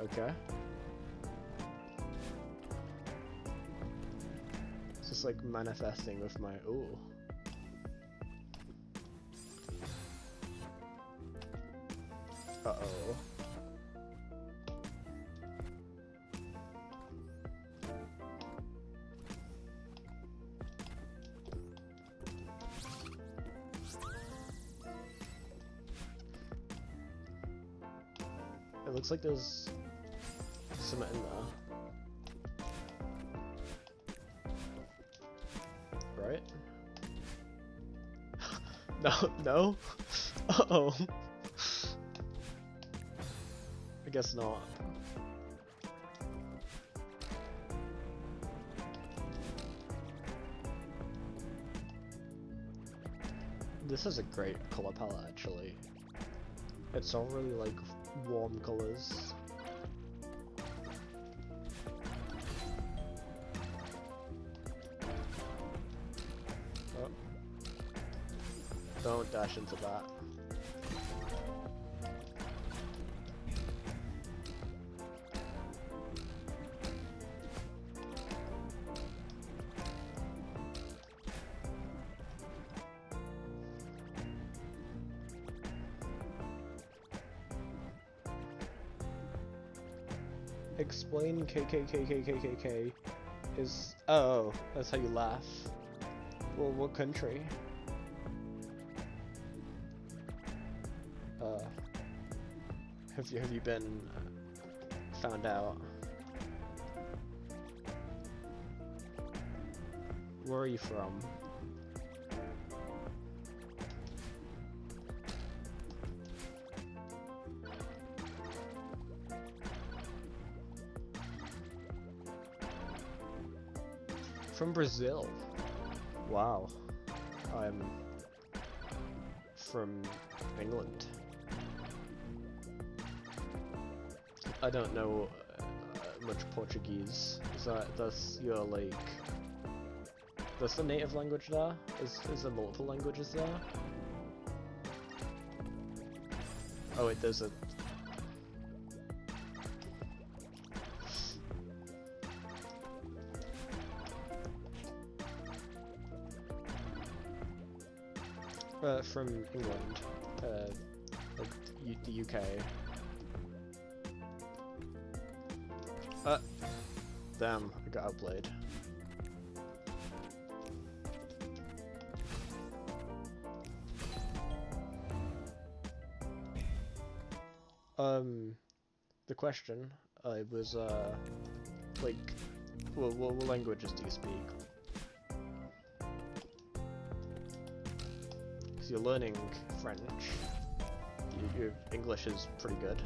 Okay. Just like manifesting with my ooh. Uh oh. It looks like there's some in there. no, no? Uh oh. I guess not. This is a great color palette actually. It's all really like warm colors. Don't dash into that. Explain KKKKKKK is oh that's how you laugh. Well, what country? Have you have you been uh, found out? Where are you from? From Brazil. Wow. I'm from England. I don't know uh, much Portuguese. Is that that's your like that's the native language there? Is is there multiple languages there? Oh wait, there's a Uh, from England, uh, the UK. Damn, I got outplayed. Um, the question uh, was uh, like, what, what languages do you speak? Because you're learning French. You, your English is pretty good.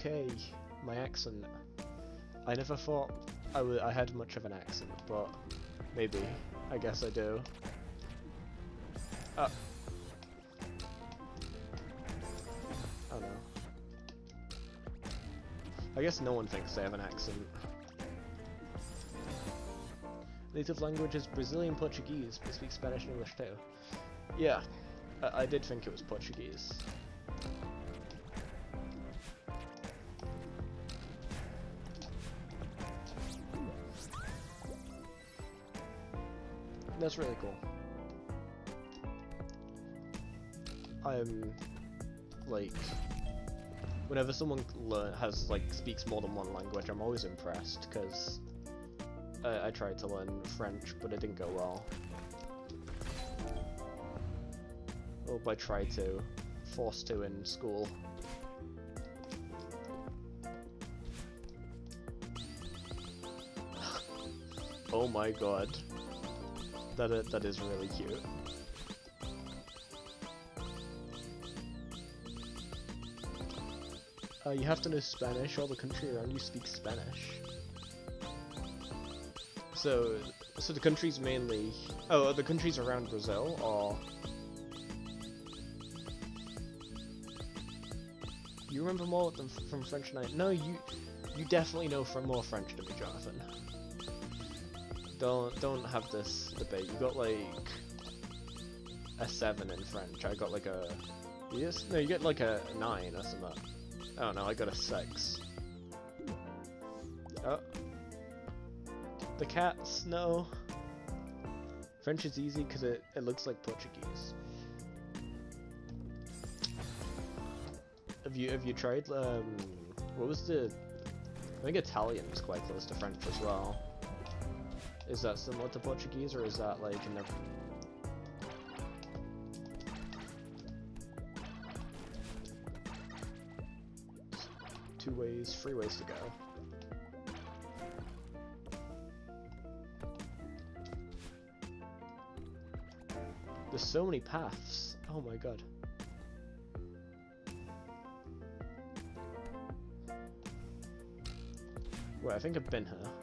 UK, my accent. I never thought I, I had much of an accent, but maybe. I guess I do. Uh. Oh no. I guess no one thinks they have an accent. Native language is Brazilian Portuguese, but speak Spanish and English too. Yeah, I, I did think it was Portuguese. That's really cool. I'm like whenever someone learn has like speaks more than one language, I'm always impressed because I, I tried to learn French, but it didn't go well. Or by try to, forced to in school. oh my god. That is, that is really cute. Uh, you have to know Spanish, all the country around you speaks Spanish. So, so the countries mainly... Oh, the countries around Brazil are... You remember more than from French Night? No, you you definitely know from more French than me, Jonathan. Don't don't have this debate. You got like a seven in French. I got like a yes. No, you get like a nine or something. I don't know. I got a six. Oh, the cats. No. French is easy because it it looks like Portuguese. Have you have you tried um what was the I think Italian is quite close to French as well. Is that similar to Portuguese or is that like in the two ways, three ways to go? There's so many paths. Oh my god. Wait, I think I've been here.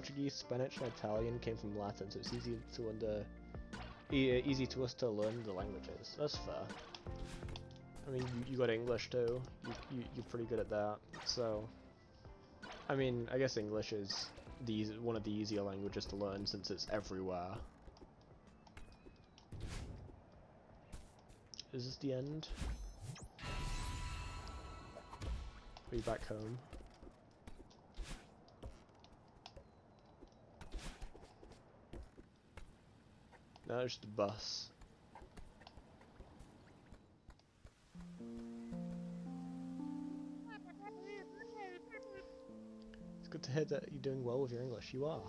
Portuguese, Spanish, and Italian came from Latin, so it's easy to under e uh, easy to us to learn the languages. That's fair. I mean, you, you got English too. You, you you're pretty good at that. So, I mean, I guess English is the one of the easier languages to learn since it's everywhere. Is this the end? Are you back home? No, it's just a bus. It's good to hear that you're doing well with your English. You are.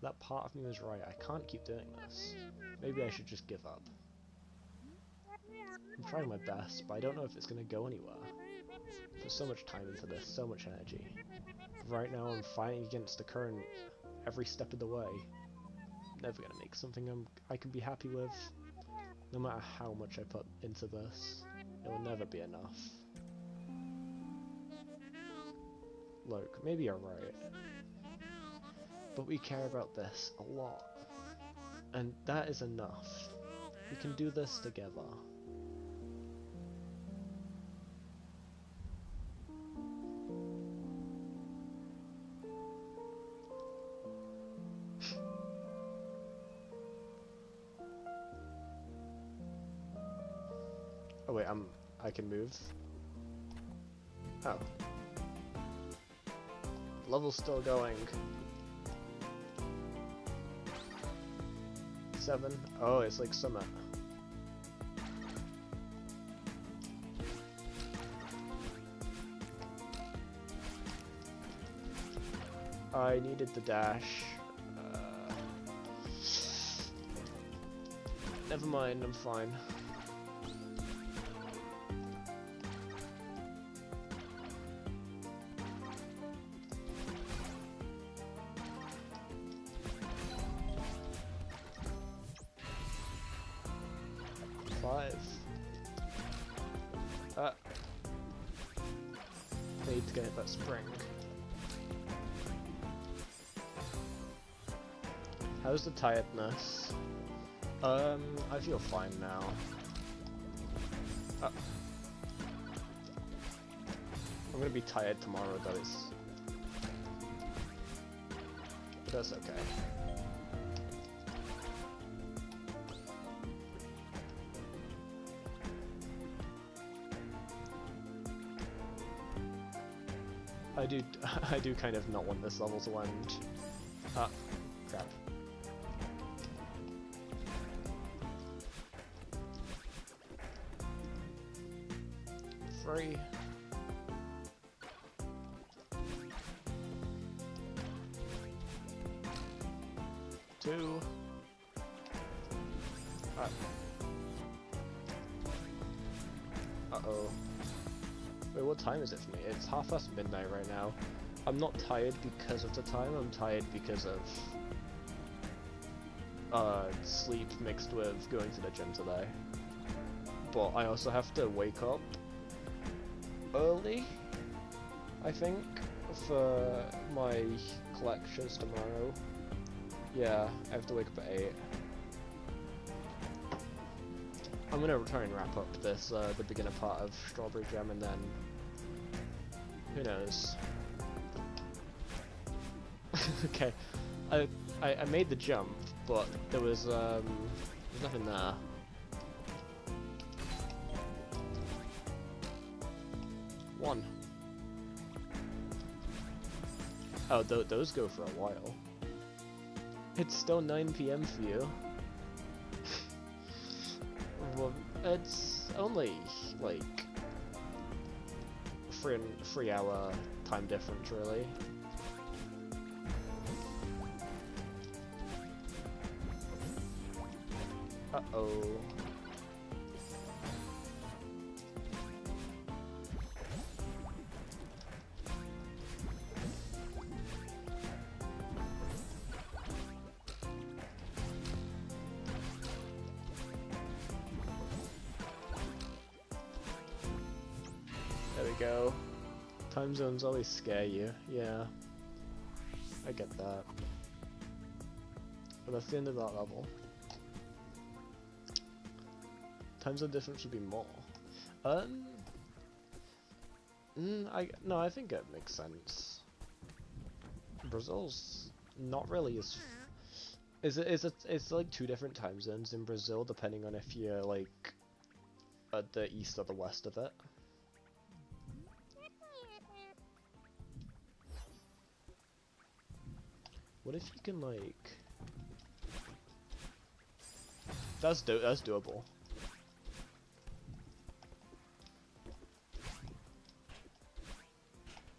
That part of me was right. I can't keep doing this. Maybe I should just give up. I'm trying my best, but I don't know if it's going to go anywhere. There's so much time into this, so much energy. Right now I'm fighting against the current every step of the way. Never gonna make something I'm, I can be happy with. No matter how much I put into this, it will never be enough. Look, maybe you're right. But we care about this a lot. And that is enough. We can do this together. Oh. Level's still going. Seven. Oh, it's like summit. I needed the dash. Uh, never mind, I'm fine. Tiredness? Um, I feel fine now. Uh, I'm gonna be tired tomorrow it's... But that's okay. I do, I do kind of not want this level to end. Tired because of the time, I'm tired because of uh, sleep mixed with going to the gym today. But I also have to wake up early, I think, for my collections tomorrow. Yeah, I have to wake up at 8. I'm gonna try and wrap up this, uh, the beginner part of Strawberry Jam and then... Who knows? okay, I, I, I made the jump, but there was, um, there's nothing there. One. Oh, th those go for a while. It's still 9 p.m. for you. well, it's only, like, three three hour time difference really. Oh. There we go. Time zones always scare you, yeah. I get that. But that's the end of that level. Time zone difference would be more. Um. Mm, I no, I think it makes sense. Brazil's not really as. Is it? Is it? It's like two different time zones in Brazil, depending on if you're like at the east or the west of it. What if you can like? That's do that's doable.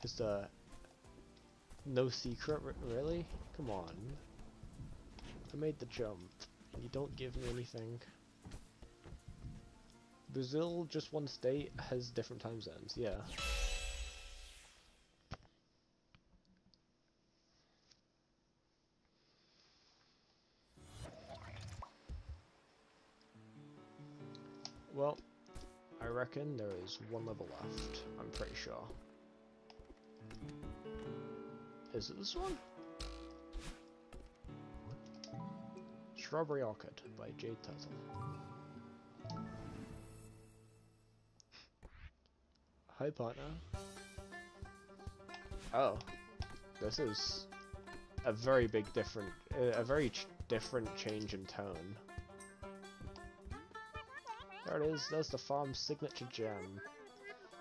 Just uh, no secret, really? Come on. I made the jump, and you don't give me anything. Brazil, just one state, has different time zones. Yeah. Well, I reckon there is one level left. I'm pretty sure. Is it this one? Strawberry Orchid by Jade Turtle. Hi, partner. Oh, this is a very big different, a very ch different change in tone. There it is, there's the farm's signature gem.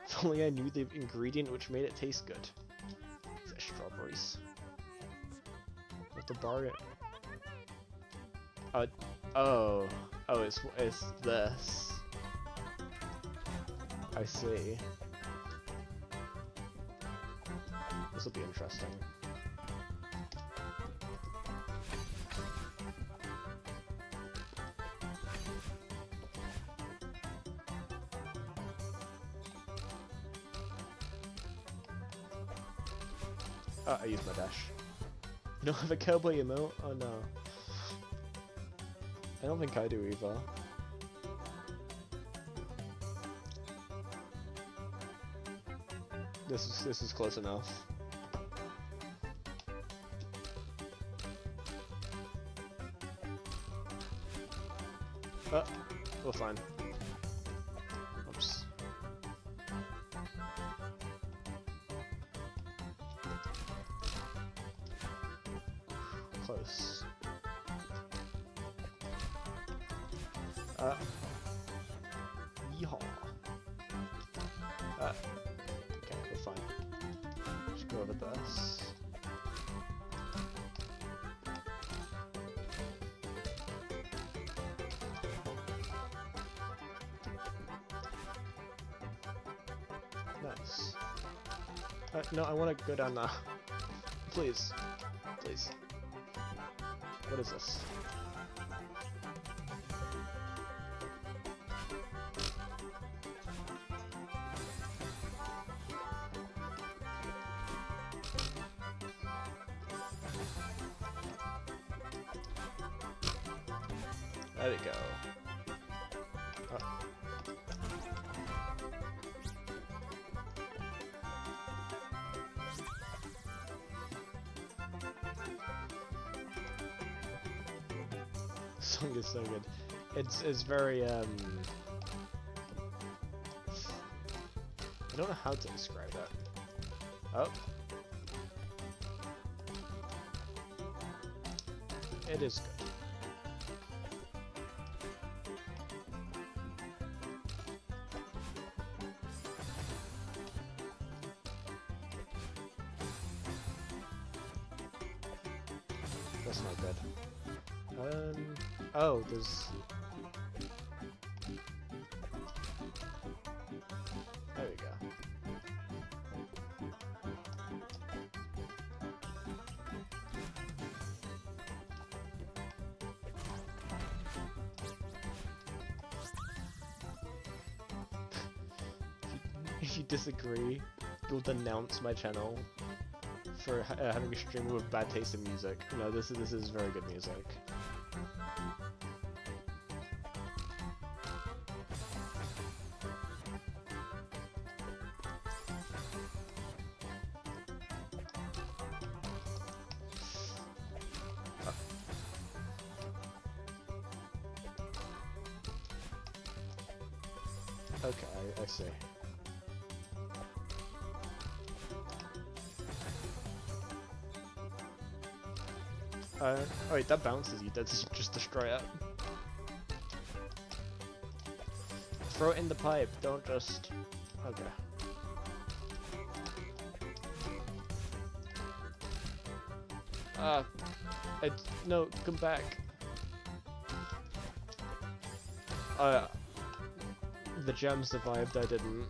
If only I knew the ingredient which made it taste good. What the bar? Uh, oh, oh, it's it's this. I see. This will be interesting. You don't have a cowboy emote? Oh no. I don't think I do either. This is this is close enough. Oh, we're fine. No, I want to go down now. Please. Please. What is this? It's very um. I don't know how to describe that. Oh. It is good. That's not good. Um. Oh, there's. You disagree, you'll denounce my channel for uh, having a streamer with bad taste in music. No, this is this is very good music. Okay, I see. Uh, oh wait, that bounces you, that doesn't just destroy it. Throw it in the pipe, don't just... Okay. Ah, uh, no, come back. Uh, the gem survived, I didn't.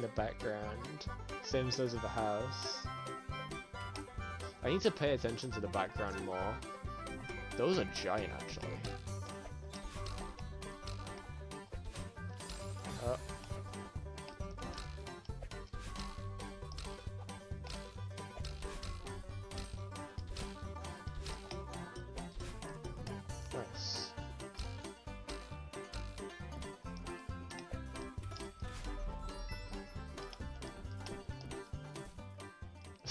In the background? Same those of the house. I need to pay attention to the background more. Those are giant, actually.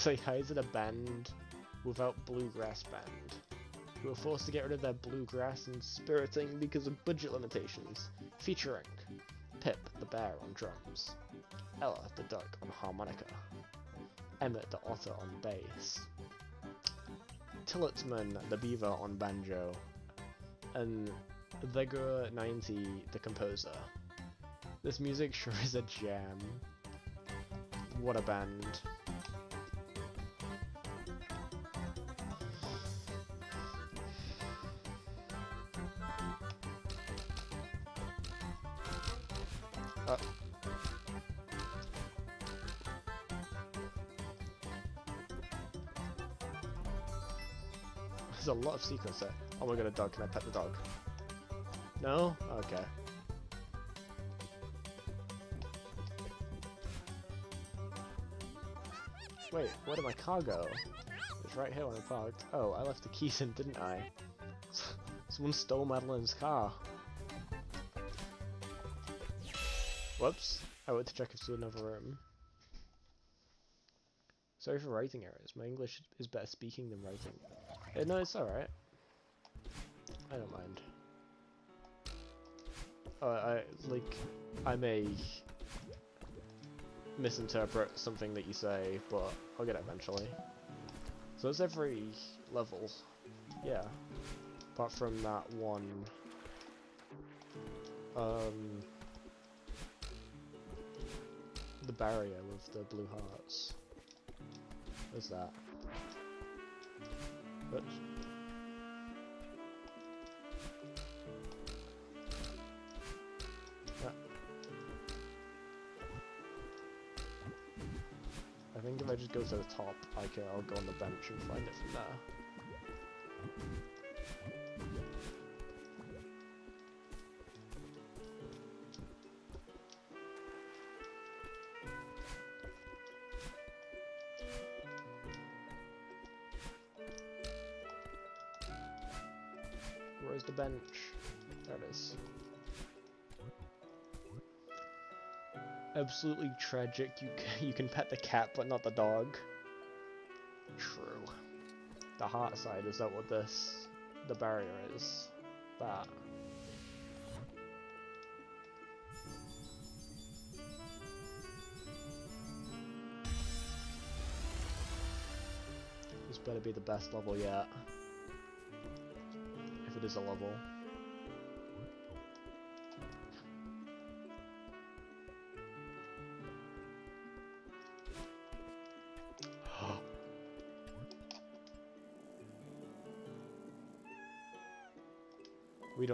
He hides in a band without bluegrass band, who are forced to get rid of their bluegrass and spiriting because of budget limitations, featuring Pip the bear on drums, Ella the duck on harmonica, Emmett the otter on bass, Tillotman the beaver on banjo, and Vega90 the composer. This music sure is a jam. What a band. Of secrets there. Oh my god, a dog. Can I pet the dog? No? Okay. Wait, where did my car go? It's right here when I parked. Oh, I left the keys in, didn't I? Someone stole Madeline's car. Whoops. I went to check if there's another room. Sorry for writing errors. My English is better speaking than writing. Uh, no, it's alright. I don't mind. Uh, I, like, I may misinterpret something that you say, but I'll get it eventually. So it's every level. Yeah. Apart from that one. Um, the barrier with the blue hearts. What's that? Ah. I think if I just go to the top, I can, I'll go on the bench and find it from there. absolutely tragic. You you can pet the cat, but not the dog. True. The heart side is that what this the barrier is? That. This better be the best level yet. If it is a level.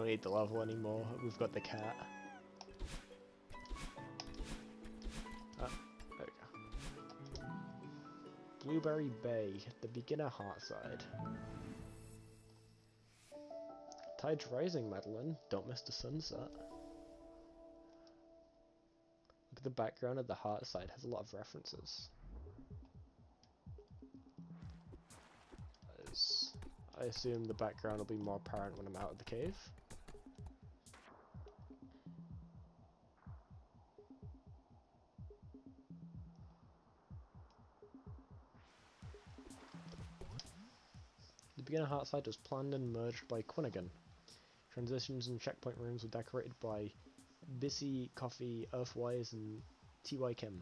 Don't need the level anymore, we've got the cat. Ah. Blueberry Bay, the beginner heart side. Tide's rising, Madeline. Don't miss the sunset. Look at the background of the heart side, has a lot of references. I assume the background will be more apparent when I'm out of the cave. Heart side was planned and merged by Quinnigan. Transitions and checkpoint rooms were decorated by Bissy, Coffee, Earthwise, and T.Y. Kim.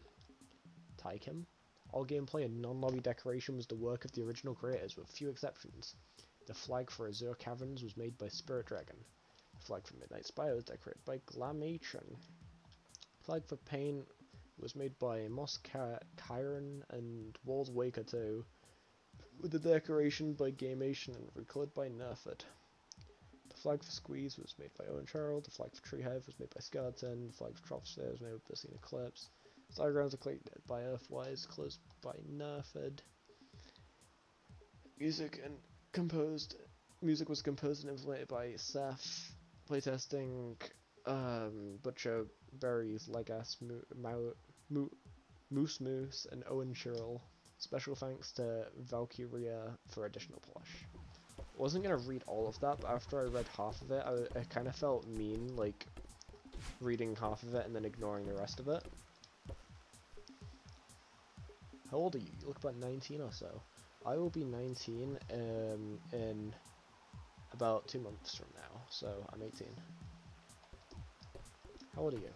Ty Kim? All gameplay and non-lobby decoration was the work of the original creators, with few exceptions. The flag for Azure Caverns was made by Spirit Dragon. The flag for Midnight Spire was decorated by Glamation. Flag for Pain was made by Moss Kyron and Walls Waker 2, with the decoration by Gamation and recolored by Nerfed. The flag for Squeeze was made by Owen Charles, the flag for Treehive was made by Skeleton, the flag for Troposphere was made by Bissine Eclipse, Diagrams are created by Earthwise, closed by Nerfed. Music and composed music was composed and implemented by Seth. Playtesting um, Butcher Berries, Legas, Mo Mo Moose Moose, and Owen Chirrell. Special thanks to Valkyria for additional polish. wasn't gonna read all of that, but after I read half of it, I, I kind of felt mean, like reading half of it and then ignoring the rest of it. How old are you? You look about 19 or so. I will be 19 um, in about two months from now, so I'm 18. How old are you?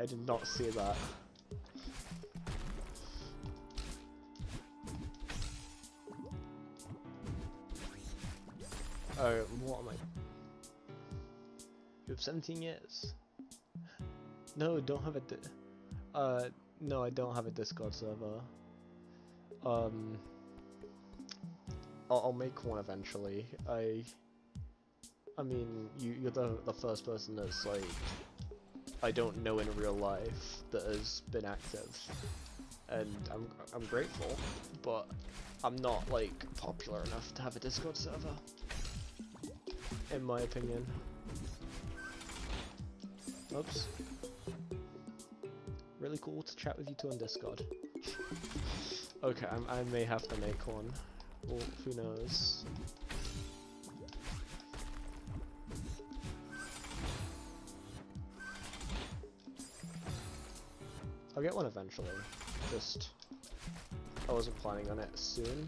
I did not see that. Oh, what am I? You have 17 years. No, don't have a uh, no, I don't have a Discord server. Um, I'll, I'll make one eventually. I, I mean, you, you're the, the first person that's like, I don't know in real life that has been active, and I'm I'm grateful, but I'm not like popular enough to have a Discord server, in my opinion. Oops. Really cool to chat with you two on Discord. okay, I'm, I may have to make one. Well, who knows? I'll get one eventually. Just I wasn't planning on it soon.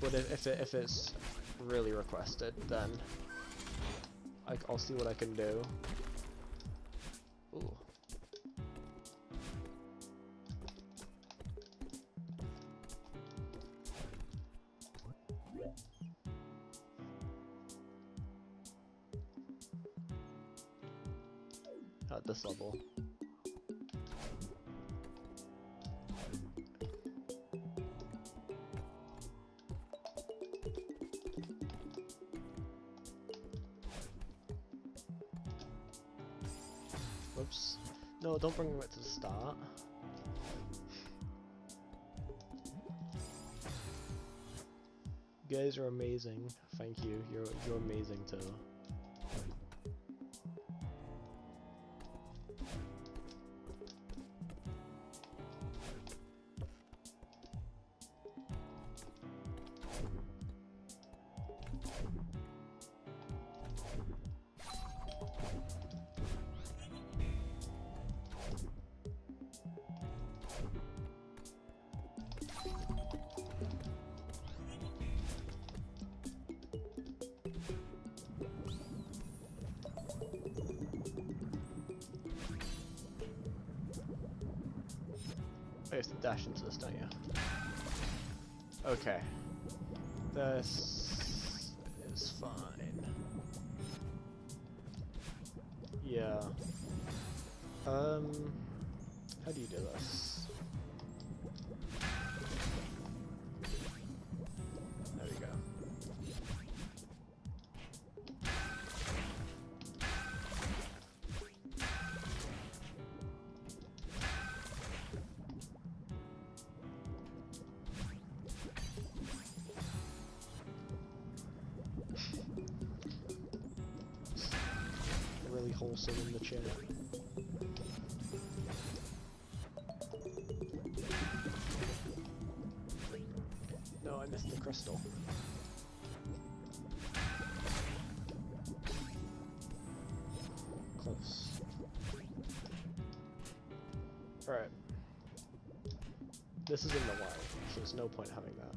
But if it, if it's really requested, then I, I'll see what I can do. Amazing. Thank you. You're you're amazing too. You have to dash into this, don't you? Okay. This in the chat. No, I missed the crystal. Close. Alright. This is in the wild, so there's no point having that.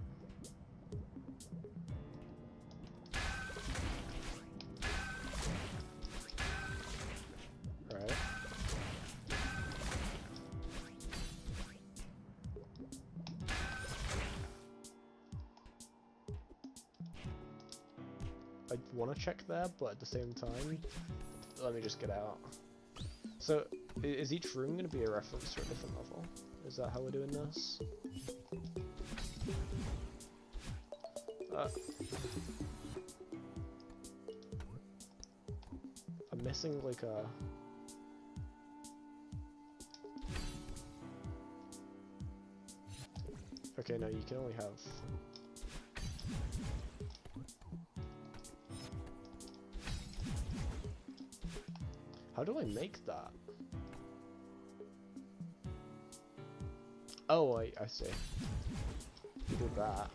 Check there, but at the same time, let me just get out. So, is each room going to be a reference to a different level? Is that how we're doing this? Uh, I'm missing like a... Okay, no, you can only have... How do I make that? Oh, I, I see. Do that.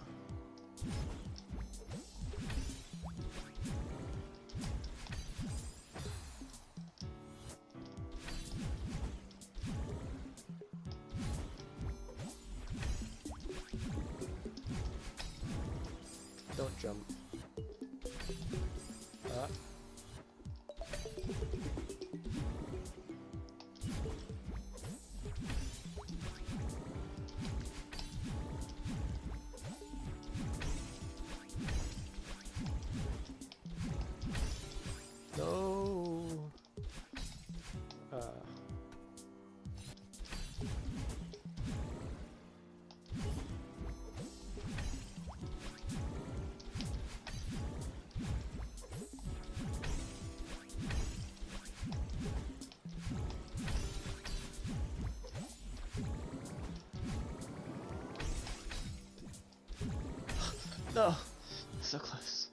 So close.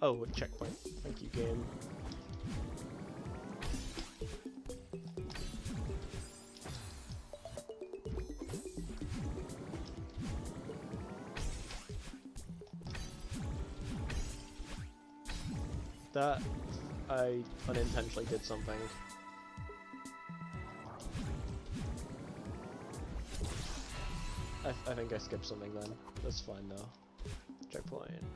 Oh, a checkpoint. Thank you, game. That I unintentionally did something. I, th I think I skipped something then. That's fine though. Checkpoint.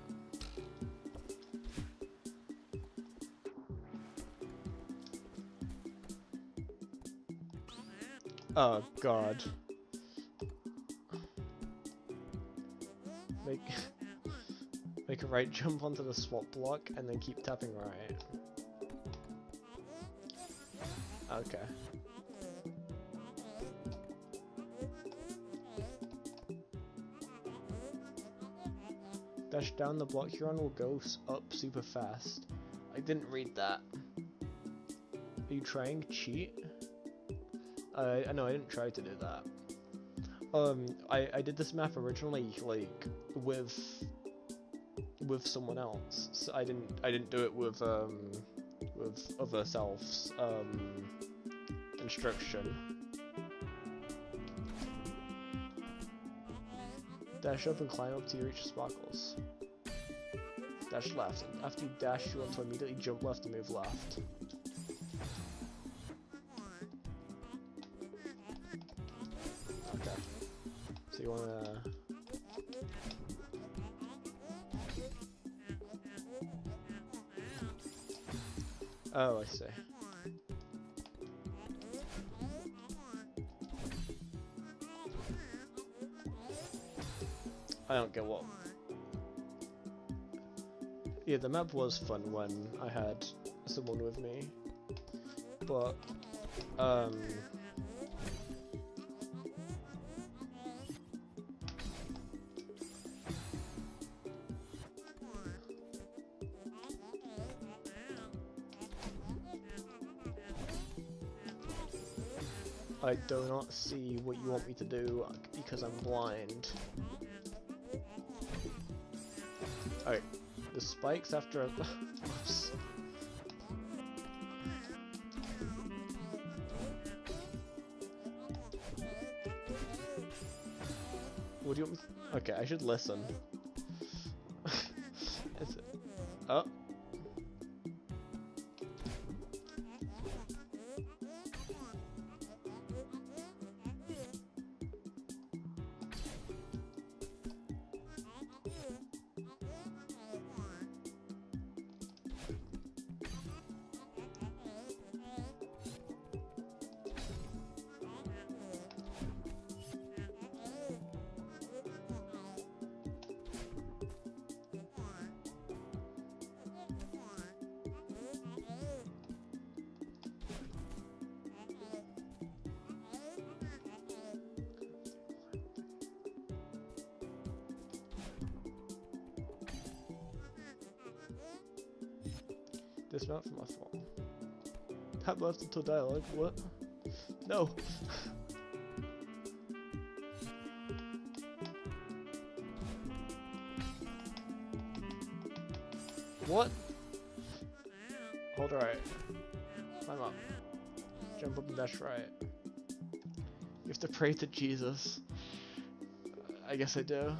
Oh god. Make make a right jump onto the swap block and then keep tapping right. Okay. Dash down the block, Huron will go up super fast. I didn't read that. Are you trying cheat? Uh, I know I didn't try to do that. Um, I I did this map originally like with with someone else. So I didn't I didn't do it with um with other selves um instruction. Dash up and climb up you reach sparkles. Dash left. After you dash, you want to immediately jump left and move left. I don't get what... Yeah, the map was fun when I had someone with me, but, um... do not see what you want me to do because I'm blind. Alright, the spikes after a... What do you want me. Okay, I should listen. Dialogue. What? No. what? Hold right. Climb up. Jump up and dash right. You have to pray to Jesus. I guess I do.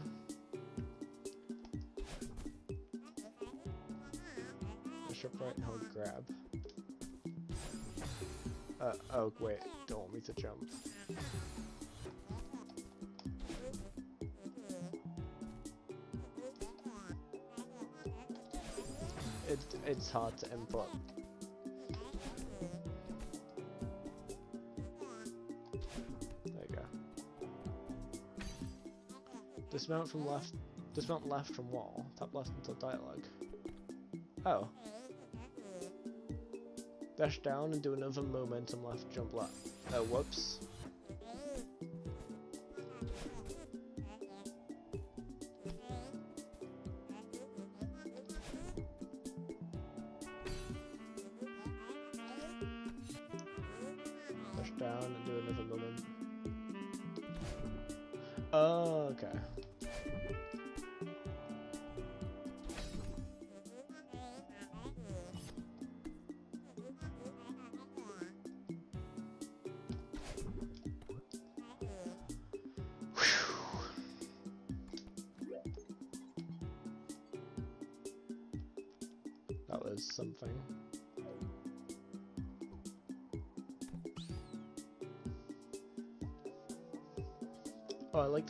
Oh wait, don't want me to jump. It, it's hard to input. There you go. Dismount from left. Dismount left from wall. Tap left until dialogue. Oh. Dash down and do another momentum left, jump left. Oh, whoops.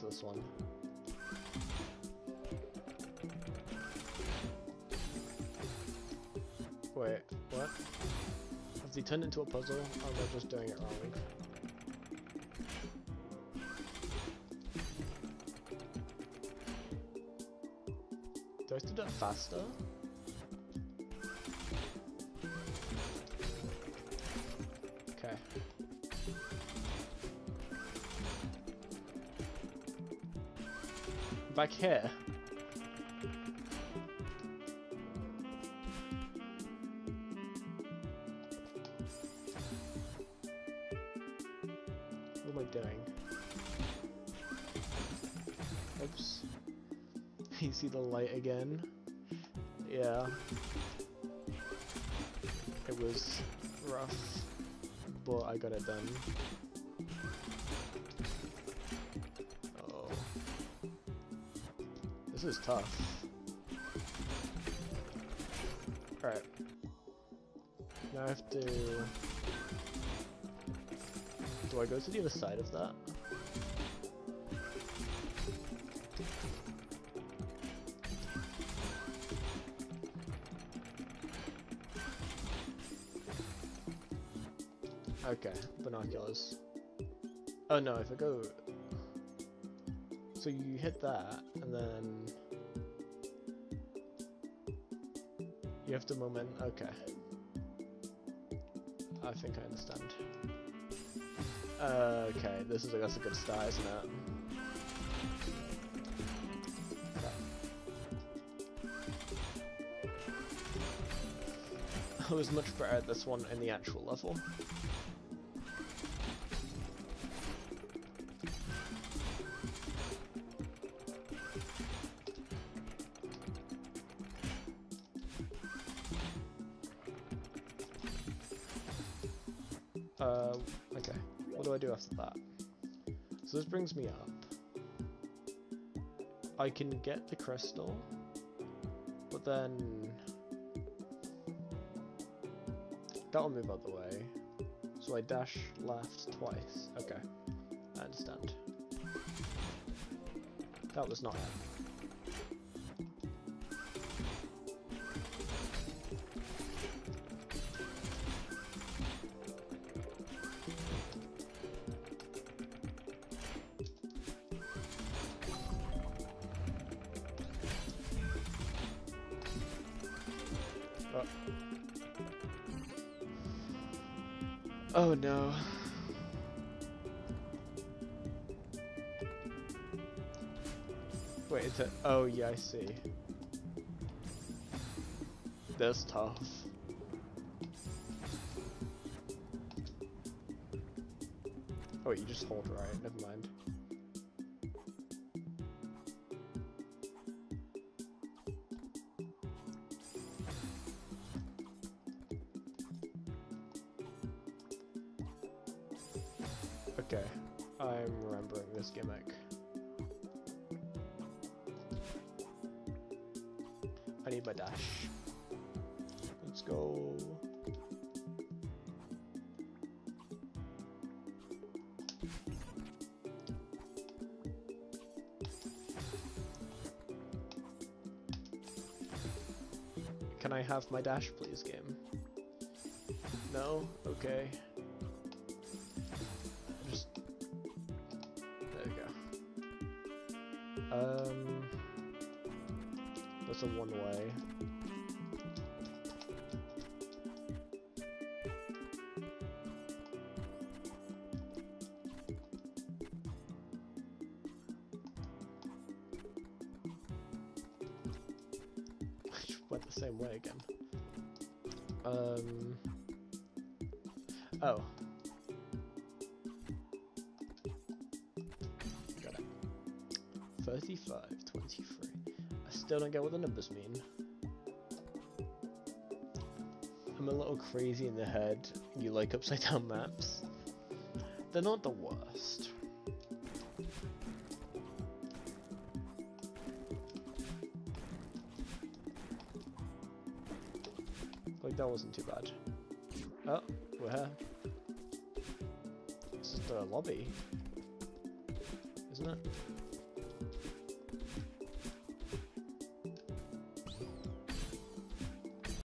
This one. Wait, what? Has he turned into a puzzle? Oh, they're just doing it wrong. Do I have to do it faster? Back here. Is tough. Alright. Now I have to... Do I go to the other side of that? Okay, binoculars. Oh no, if I go... So you hit that, and then you have to moment. Okay, I think I understand. Uh, okay, this is that's a good start, isn't it? I was much better at this one in the actual level. Brings me up. I can get the crystal, but then that'll move out the way. So I dash left twice. Okay, I understand. That was not. See. That's tough. Oh wait, you just hold right, never mind. Okay, I'm remembering this gimmick. My dash. Let's go. Can I have my dash, please, game? No? Okay. Um. Oh, Got it. 35, 23. I still don't get what the numbers mean. I'm a little crazy in the head. You like upside down maps? They're not the worst. That wasn't too bad. Oh, we're here. This is the lobby, isn't it?